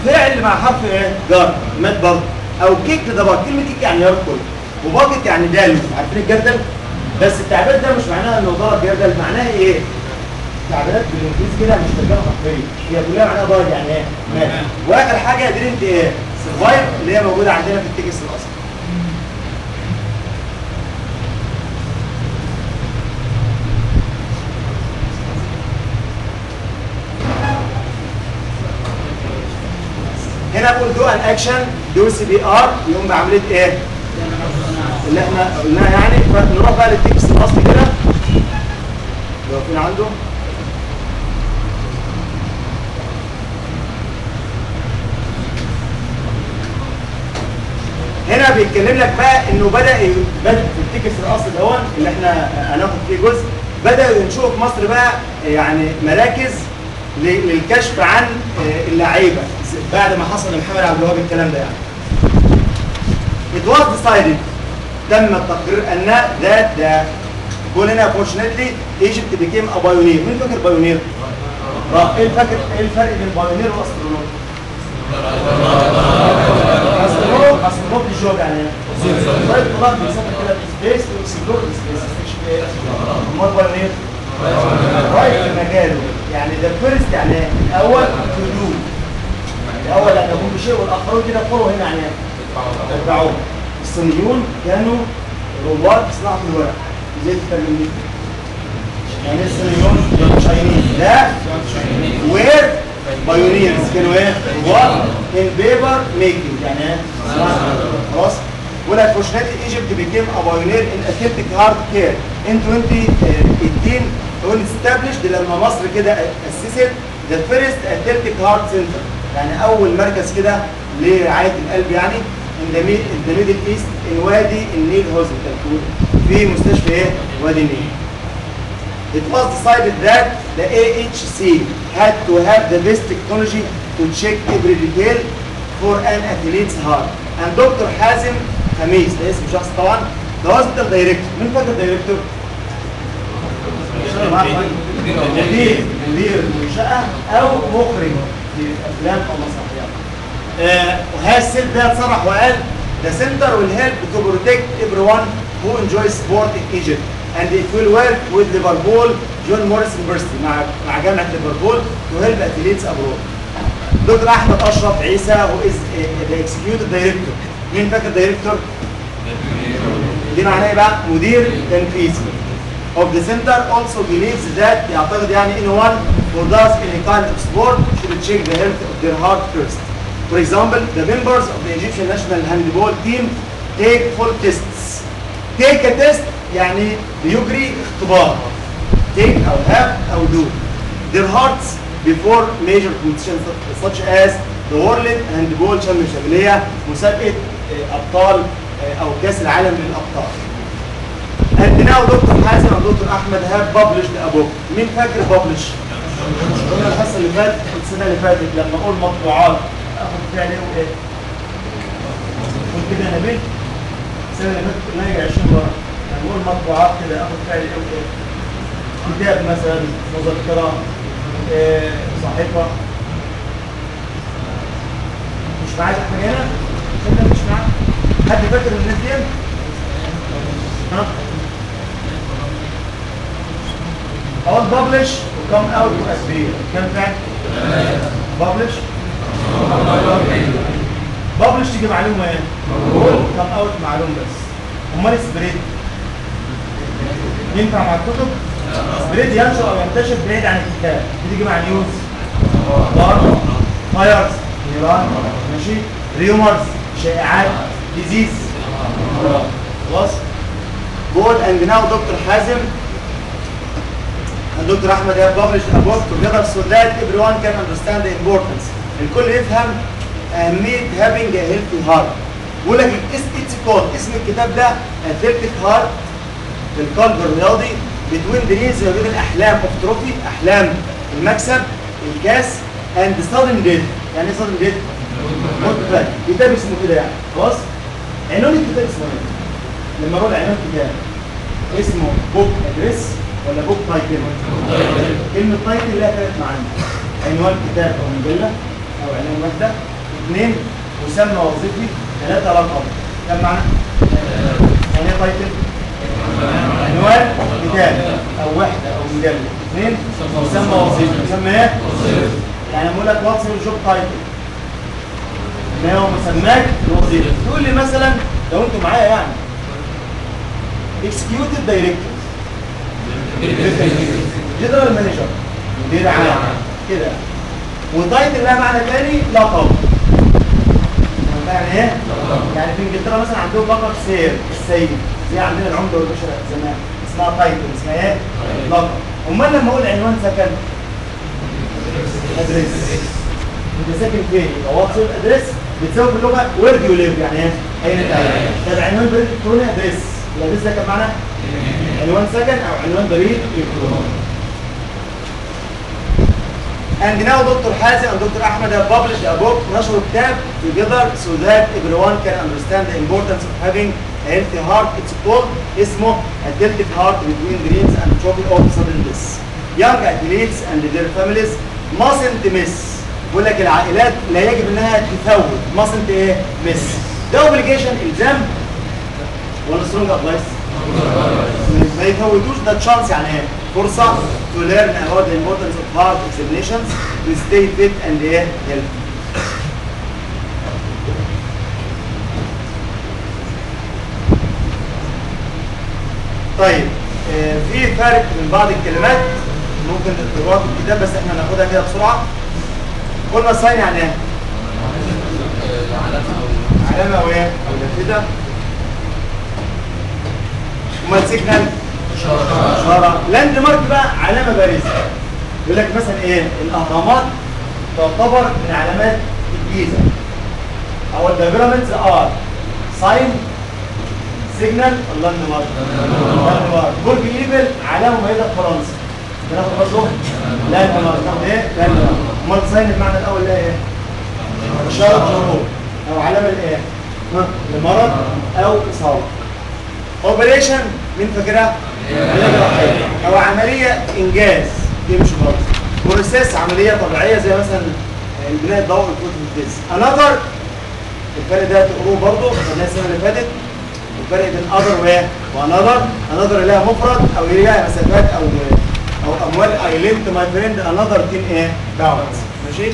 فعل مع حرف إيه جر مات برضه. أو kick ده بقى كلمة kick يعني يركض. و bucket يعني دلو عارفين الجردل؟ بس التعبير ده مش معناها انه ضرب جردل. معناها إيه؟ تعبيرات بالإنجليزي كده مش ترجمة حرفية. هي كلها معناها ضرب يعني إيه؟ مات. وآخر حاجة didn't إيه؟ survive اللي هي موجودة عندنا في ال text الأصلي. هنا بقول do an action do CPR يقوم بعملية إيه؟ اللي إحنا قلناها يعني. فنروح بقى لل text الأصلي كده. لو فين عنده؟ هنا بيتكلم لك بقى إنه بدأ بدأ في ال text الأصلي دون اللي إحنا هناخد فيه جزء. بدأوا ينشئوا في مصر بقى يعني مراكز للكشف عن آه، اللعيبة بعد ما حصل لمحمد عبد الوهاب الكلام ده يعني. It was decided تم التقرير أن that the هنا fortunately Egypt became a pioneer مين فاكر pioneer؟ إيه الفاكر إيه الفرق بين pioneer و astronaut؟ astronaut astronaut دي job يعني؟ طيب فضاء بيسافر كده في space و explore space؟ امال pioneer؟ رائد في مجاله يعني ده first يعني؟ الأول to do الأول ان يقوم بشيء والآخرون كده يدخلوا هنا يعني؟ يتبعوه الصينيون كانوا رواد صناعة الورق. زي الترجمة. يعني الصينيون Chinese لا. were pioneers كانوا إيه؟ رواد in paper making يعني الورق. خلاص. ولا fortunately Egypt became a pioneer in athletic heart care in 2018 when established لما مصر كده اسست the first athletic heart center يعني اول مركز كده لرعايه القلب يعني the in the middle east in وادي النيل hospital في مستشفى إيه؟ وادي النيل It was decided that the AHC had to have the best technology to check every detail for an athlete's heart. And Dr. حازم خميس ده اسم شخص طبعا ده hospital director مين فاكر دايركتور؟ مدير مدير منشأة أو مخرج في أفلام أو مسرحيات. آه، وهذا السيد ده صرح وقال The center will help to protect everyone who enjoys sport in Egypt and it will work with Liverpool John Morris University مع مع جامعة ليفربول to help athletes abroad. دكتور أحمد أشرف عيسى who is uh, the executive director مين فاكر دايركتور دي معناه إيه بقى مدير تنفيذي of the center also believes that يعتقد يعني anyone who does any kind of sport should check the health of their heart first. For example, the members of the Egyptian national handball team take full tests. Take a test يعني بيجري اختبار. Take أو have أو do. Their hearts before major competitions such as the World Handball Championship اللي هي مسابقة آه، أبطال آه، أو كأس العالم للأبطال. Now دكتور حازم أو دكتور أحمد have published مين فاكر publish؟ قلنا الحصة اللي فاتت السنة اللي فاتت لما أقول مطبوعات اخد فعل إيه وإيه؟ قلت كده يا نبيل السنة اللي فاتت يجي 20 مره لما أقول مطبوعات كده اخد فعل إيه وإيه؟ كتاب مثلا مذكرة إيه، صحيفة مش معاك احمد هنا؟ مش معاك؟ حد فاكر الاثنين؟ ها؟ أقول ببلش وكم اوت واسبير كم فعل؟ publish publish تيجي معلومة إيه؟ come out معلوم بس. أمال spread ينفع مع الكتب؟ spread ينشر أو ينتشر بعيد عن الكتاب. بتيجي مع news أخبار fires نيران ماشي؟ rumours شائعات. diseases خلاص جول and now doctor حازم الدكتور احمد have published a book together so that everyone can understand the importance الكل يفهم أهمية having a healthy heart ولكن لك الاسم it's called اسم الكتاب ده athletic heart القلب الرياضي between dreams ما بين الأحلام. of trophy أحلام. المكسب الكاس and sudden death يعني إيه sudden death؟ موت فجأة كتاب اسمه كده يعني. خلاص؟ عنوان الكتاب اسمه إيه؟ لما أقول عنوان الكتاب. اسمه book address ولا book title؟ كلمة title لها ثلاث معاني. عنوان كتاب أو مجلة أو عنوان مادة. اثنين مسمى وظيفي. ثلاثة لقب كم معنى؟ يعني إيه title؟ عنوان كتاب أو وحدة أو مجلة. اثنين مسمى وظيفي. مسمى إيه؟ يعني بقول لك what's your job title. ما هو مسماك الوظيفة تقول لي مثلا لو أنتوا معايا يعني. executive director general manager مدير عام كده. و title لها معنى تاني لقب يعني إيه؟ يعني في إنجلترا مثلا عندهم لقب Sir السيد. زي عندنا العمدة والباشا زمان. اسمها title. اسمها إيه؟ لقب أمال لما أقول عنوان سكن؟ address. انت ساكن فين؟ يبقى what's address بتساوي في اللغة where do live يعني إيه؟ أين تعيش؟ طب عنوان بريد الكتروني address. ال address ده كان معناه عنوان سكن أو عنوان بريد الكتروني And now Dr. Hazim and Dr. Ahmed have published a book, نشروا كتاب together so that everyone can understand the importance of having a healthy heart. It's called اسمه A Healthy Heart Between Dreams and Trophy of Sudden Death. Young athletes and their families mustn't miss. بقول لك العائلات لا يجب انها تفوت mustn't إيه miss. ده obligation الزام ولا strong advice؟ ما يفوتوش ده تشانس يعني إيه فرصة to learn about the importance of heart examinations to stay fit إيه healthy. طيب آه، في فرق من بعض الكلمات ممكن تقراها في الكتاب بس إحنا ناخدها كده بسرعة. قلنا sign يعني إيه؟ علامة أو إيه؟ أو لافتة أمال signal اشاره landmark بقى علامة بارزة. يقول لك مثلا إيه؟ الأهرامات تعتبر من علامات الجيزة. أو ال Pyramids are sign signal landmark landmark برج إيفل علامة مميزة في فرنسا. بناخد برضه landmark ناخد إيه؟ landmark أمال sign المعنى الأول هي إيه؟ اشاره مرور أو علامة الايه لمرض أو إصابة. operation مين فاكرها؟ أو عملية إنجاز يمشي برضه process عملية طبيعية زي مثلا البناء الضوئي ال photosynthesis another الفرق ده تقروه برضه خدناه السنة اللي فاتت. الفرق بين other وايه و another another لها مفرد أو ليها مسافات أو أو أموال. I lent my friend another ten إيه؟ pounds ماشي؟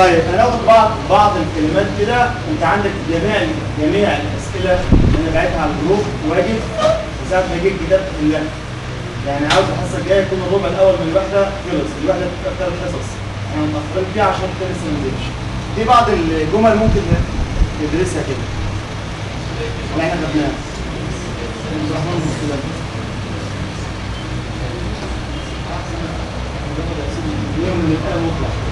طيب هناخد بعض بعض الكلمات كده. أنت عندك جميع جميع الأسئلة اللي أنا بعتها على الجروب واجب وساعه ما يجي الكتاب كلها يعني عاوز الحصه الجايه يكون الربع الأول من الوحدة خلص. الوحدة بتبقى ثلاث حصص. إحنا متاخرين فيها عشان لسه ما نزلش في بعض الجمل ممكن ندرسها كده. اللي إحنا خدناها. يوم من الآن مطلق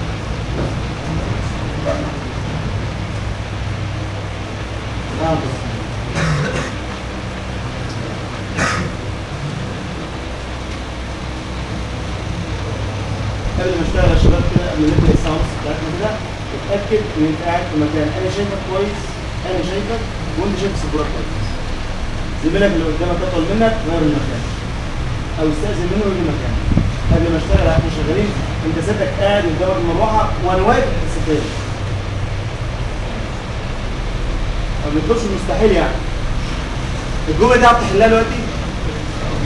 قبل ما اشتغل يا شباب كده قبل ما نبدأ الساعة ونص بتاعتنا كده اتأكد إن أنت قاعد في مكان. أنا شايفك كويس أنا شايفك وأنت شايف السبورة كويس. زميلك اللي قدامك أطول منك غير المكان. أو استاذن منه ويجي مكانك قبل ما اشتغل إحنا شغالين. أنت سيبك قاعد قدام المروحة وأنا واقف في السفايه ما بنطلبش المستحيل يعني. الجمله دي عم تحلها دلوقتي؟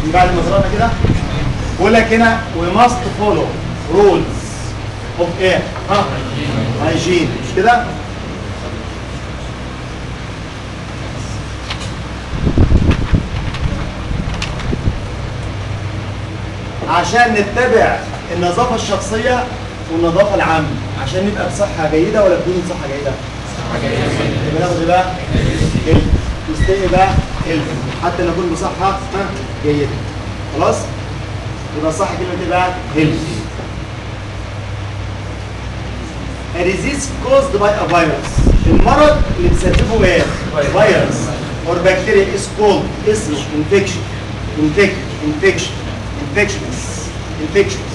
من بعد ما قرانا كده. بقول لك هنا we must follow rules of إيه ها؟ hygiene. مش كده؟ عشان نتبع النظافة الشخصية والنظافة العامة. عشان نبقى بصحة جيدة ولا بدون صحة جيدة؟ يبقى ناخد إيه بقى هيلث نستقي بقى هيلث حتى نكون بصحة جيدة خلاص؟ يبقى صح كلمة إيه بقى؟ هيلث A disease caused by a virus المرض اللي بيسببه إيه؟ فيروس or bacteria is called اسمه infection infect infection infections infections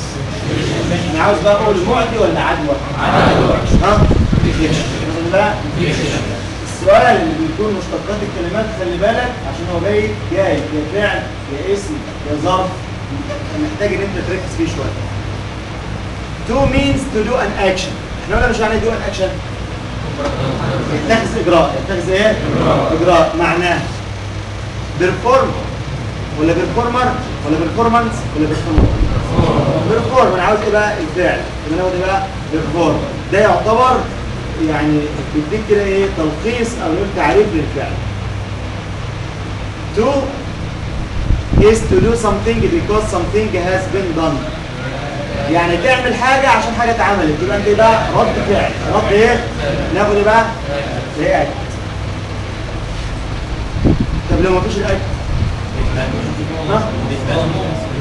أنا عاوز بقى أقول معدي ولا عدوى؟
عدوى.
ها؟ infection بقى السؤال اللي بيكون مشتقات الكلمات خلي بالك عشان هو جاي جاي يا فعل يا اسم يا ظرف محتاج إن أنت تركز فيه شوية. To means to do an action. إحنا قلنا مش يعني do an action. يتخذ إجراء، يتخذ إيه؟ إجراء معناه perform ولا performer ولا performance ولا performer. perform أنا عاوز إيه بقى؟ الفعل. أنا عاوز إيه بقى؟ perform. ده يعتبر يعني بيديك كده إيه تلخيص أو نقول تعريف للفعل. To is to do something because something has been done. يعني تعمل حاجة عشان حاجة اتعملت يبقى انت بقى رد فعل رد إيه؟ ناخد إيه بقى؟ react طب لو مفيش ال act ها؟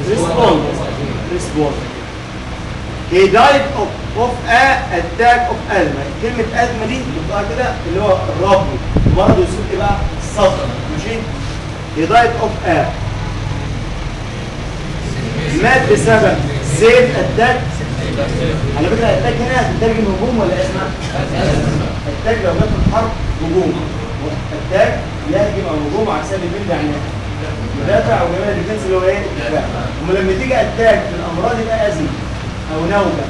respond respond He died of, of a attack of asthma كلمة asthma دي بتبقى كده اللي هو الربو مرض إيه بقى؟ الصدر ماشي؟ He died of a مات بسبب severe attack على فكرة اتاك هنا هتترجم هجوم ولا اسمع؟ اتاك لو جت الحرب هجوم اتاك يهجم أو هجوم على سبيل البلد يعني مدافع أو جميع الديفنس اللي هو إيه؟ دفاع أما لما تيجي اتاك في الأمراض يبقى ازمه أو نوبة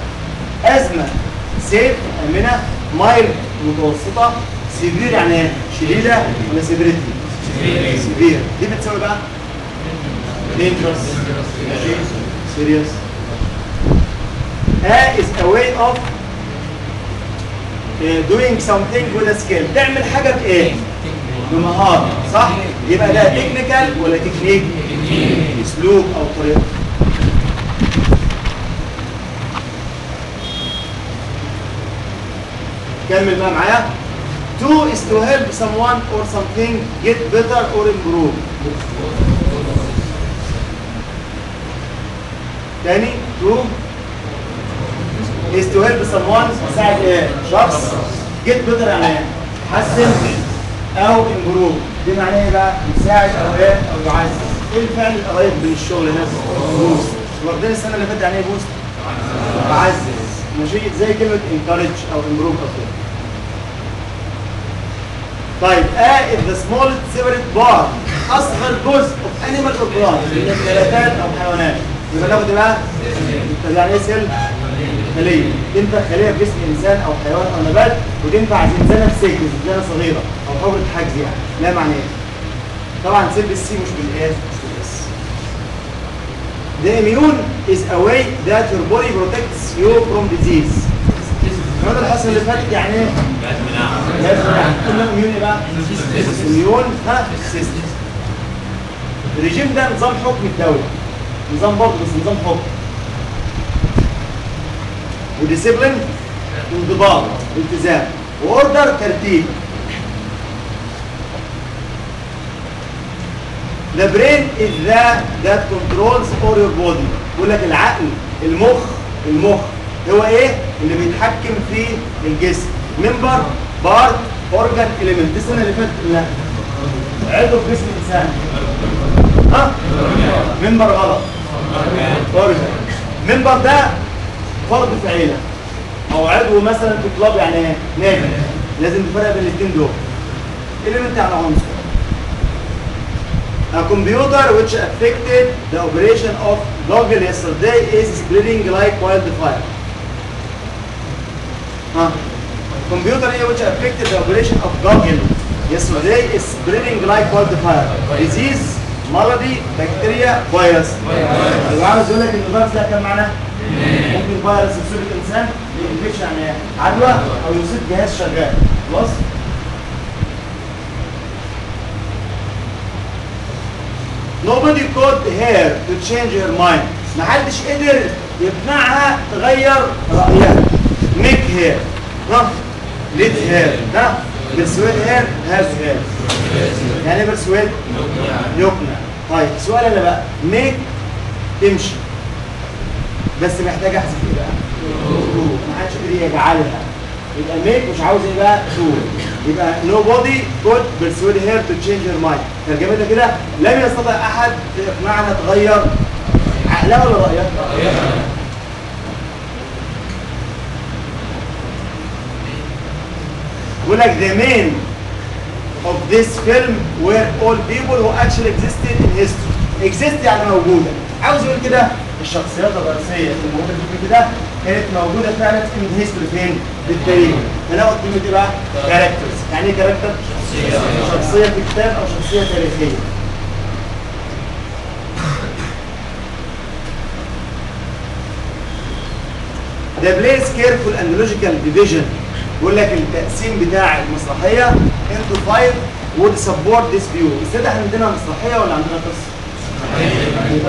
أزمة سيف امنه مايل متوسطة سيفير يعني؟ شديدة ولا سيفيريتي؟ سيفير دي بتساوي بقى serious A is a way of uh, doing something with a skill تعمل حاجة بإيه؟ بمهارة صح؟ يبقى ده technical ولا تكنيك؟ أسلوب أو طريقة كمل بقى معايا To is to help someone or something get better or improve تاني to is to help someone تساعد؟ شخص get better يعني إيه؟ حسن أو improve دي معناه إيه بقى؟ يساعد أو إيه؟ أو يعزز إيه الفعل القريب من الشغل هنا؟ boost واخدين السنة اللي فاتت يعني إيه boost؟ يعزز ماشي زي كلمة encourage أو improve أو كده طيب A is the smallest separate part أصغر جزء of animal or plant من النباتات أو حيوانات يبقى ناخد بقى يعني إيه cell؟ خلية تنفع خلية في جسم إنسان أو حيوان أو نبات وتنفع زنزانه في سجن زنزانه صغيرة أو حجره حجز يعني لا معنى إيه؟ طبعا cell بال C مش بال S مش بال S The immune is a way that your body protects you from disease. سمعت الحصه اللي فاتت يعني إيه؟ جهاز مناعة. كلنا immune إيه بقى؟ immune ها؟ system ال regime ده نظام حكم الدولة. نظام برضه بس نظام حكم. و discipline انضباط التزام و order ترتيب. The brain is that that controls all your body. بيقول لك العقل المخ المخ. هو إيه؟ اللي بيتحكم في الجسم. member part organ element. السنة اللي فاتت لا عضو في جسم الإنسان. ها؟ member غلط. organ. member ده فرد في عيلة. أو عضو مثلا في club يعني إيه نادي لازم تفرق بين الاثنين دول. element يعني عنصر. A computer which affected the operation of Google yesterday is spreading like wildfire. Huh? Computer which affected the operation of Google yesterday is spreading like wildfire. Disease, malady, bacteria, virus. يبقى عاوز يقول لك ان الفيروس ده كان معناه ممكن فيروس يصيب الانسان بانفكشن يعني عدوى أو يصيب جهاز شغال خلاص Nobody could her to change her mind. محدش قدر يقنعها تغير رأيها. Make her. ها؟ Let her. ها؟ persuade her have her. يعني persuade؟ يقنع. طيب السؤال اللي بقى make تمشي. بس محتاج أحذف إيه بقى؟ to. ما حدش قدر يجعلها. يبقى make مش عاوز إيه بقى؟ to. يبقى nobody could persuade her to change her mind. ترجمتها كده لم يستطع أحد اقناعها تغير عقلها ولا رأيها؟ بيقول لك the main of this film were all people who actually existed in history. exist يعني موجودة. عاوز يقول كده الشخصيات الرئيسية اللي موجودة في الفيلم ده كانت موجودة فعلا في ال history فين؟ في التاريخ. هناخد كلمة إيه بقى؟ characters. يعني إيه character؟ شخصية في كتاب أو شخصية تاريخية. The play's careful and logical division بيقول لك التقسيم بتاع المسرحية into five would support this view. السيد إحنا عندنا مسرحية ولا عندنا قصة؟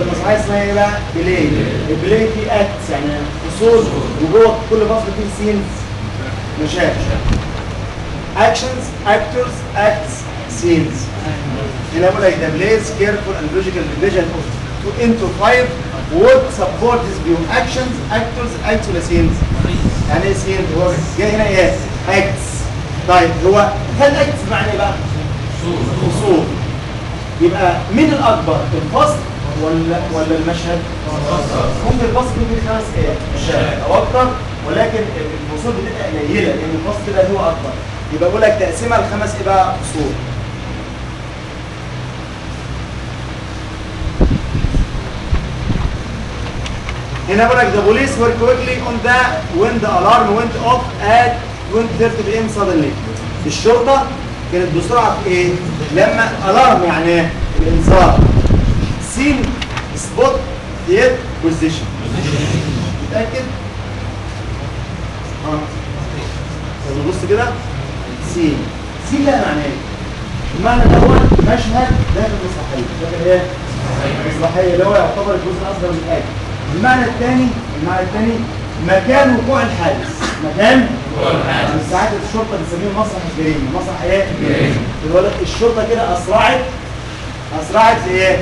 المسرحية اسمها إيه بقى؟ play. ال play فيه acts يعني فصول وجوه كل فصل فيه scenes مشاهد. actions, actors, acts, scenes. هنا بقول لك the play's careful and logical division of to into five would support this view. Actions, actors, acts ولا scenes؟ يعني إيه scenes؟ هو جاي هنا إيه؟ acts. طيب هو هل acts معنى إيه بقى؟ فصول. يبقى مين الأكبر؟ الفصل ولا ولا المشهد؟ ممكن الفصل فيه خمس إيه؟ أو أكتر ولكن الفصول بتبقى قليلة لأن الفصل كده هو أكبر. يبقى بقول لك تقسيمها لخمس إيه بقى؟ فصول. هنا بقول لك the police were quickly on the when the alarm went off at 20:30 p.m. suddenly. الشرطة كانت بسرعة في إيه؟ لما alarm يعني؟ الانذار. seen spot yet position. متأكد؟ آه. طب نبص كده سين سين ده معناه إيه؟ المعنى الأول مشهد داخل مسرحيه داخل إيه؟ مسرحيه اللي هو يعتبر الجزء الاصغر من الآية المعنى الثاني المعنى الثاني مكان وقوع الحادث. مكان
وقوع الحادث.
من ساعات الشرطة بتسميه مسرح الجريمه مسرح إيه؟ لك الشرطة كده اسرعت أسرعت لايه؟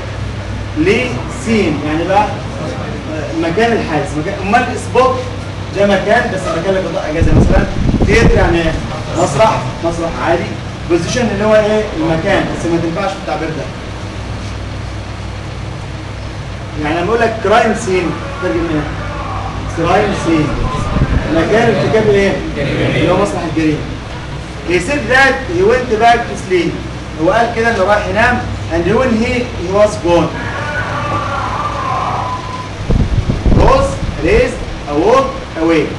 ل scene. يعني بقى آه، مكان الحادث. مكان أمال ال spot ده مكان بس مكان لقضاء أجازة. مثلا theatre يعني إيه؟ مسرح. مسرح عادي. position اللي هو إيه؟ المكان. بس ما تنفعش في التعبير ده يعني لما أقول لك crime scene ترجم إيه؟ crime scene مكان ارتكاب إيه؟ اللي هو مسرح الجريمة. He said that he went back to sleep. هو قال كده إنه راح ينام and when he, he was gone. Rose raised awoke awake.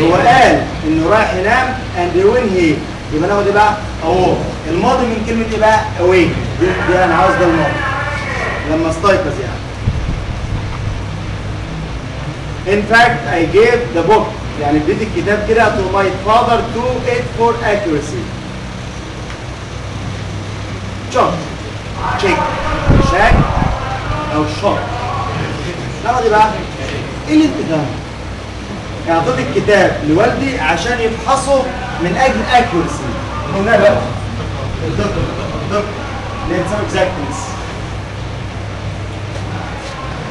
هو قال إنه رايح ينام and when he يبقى ناخد إيه بقى? awoke. الماضي من كلمة إيه بقى? دي, دي أنا عاوز ده الماضي. لما استيقظ يعني. In fact, I gave the book. يعني اديت الكتاب كده to my father do it for accuracy. شوك تشيك شاك أو شوك لا دي بقى. إيه اللي فاهمه؟ يعني أعطيت الكتاب لوالدي عشان يفحصه من أجل accuracy. هنا بقى الدقة الدقة exactness.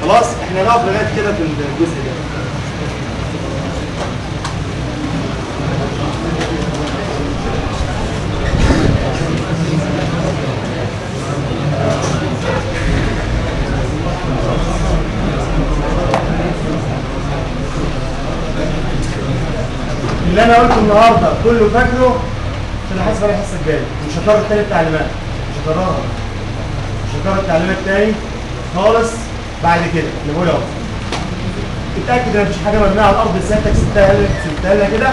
خلاص إحنا نقف لغاية كده في الجزء ده. اللي أنا قلته النهارده كله فاكره عشان احس عليه الحصة الجاية. مش هكرر تاني التعليمات مش هكررها. مش هكرر التعليمات تاني خالص. بعد كده بقول أهو. اتاكد إن مفيش حاجة مرميه على الأرض سيادتك سبتها لها سبتها لها كده.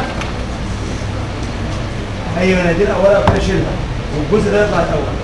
اي مناديل أو ورقه كده شيلها والجزء ده يطلع الأول.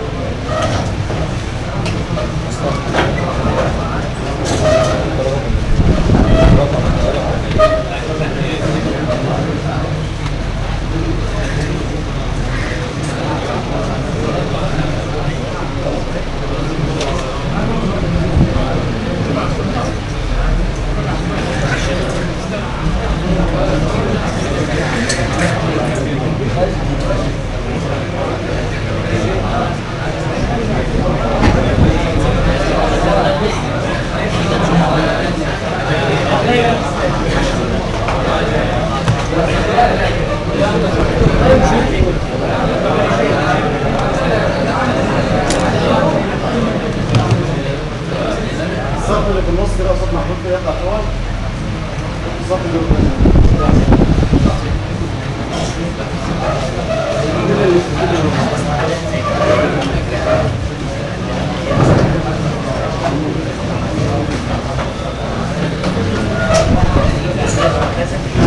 الصف اللي في النص كده قصاد محمود كده يطلع الأول الصف اللي Gracias.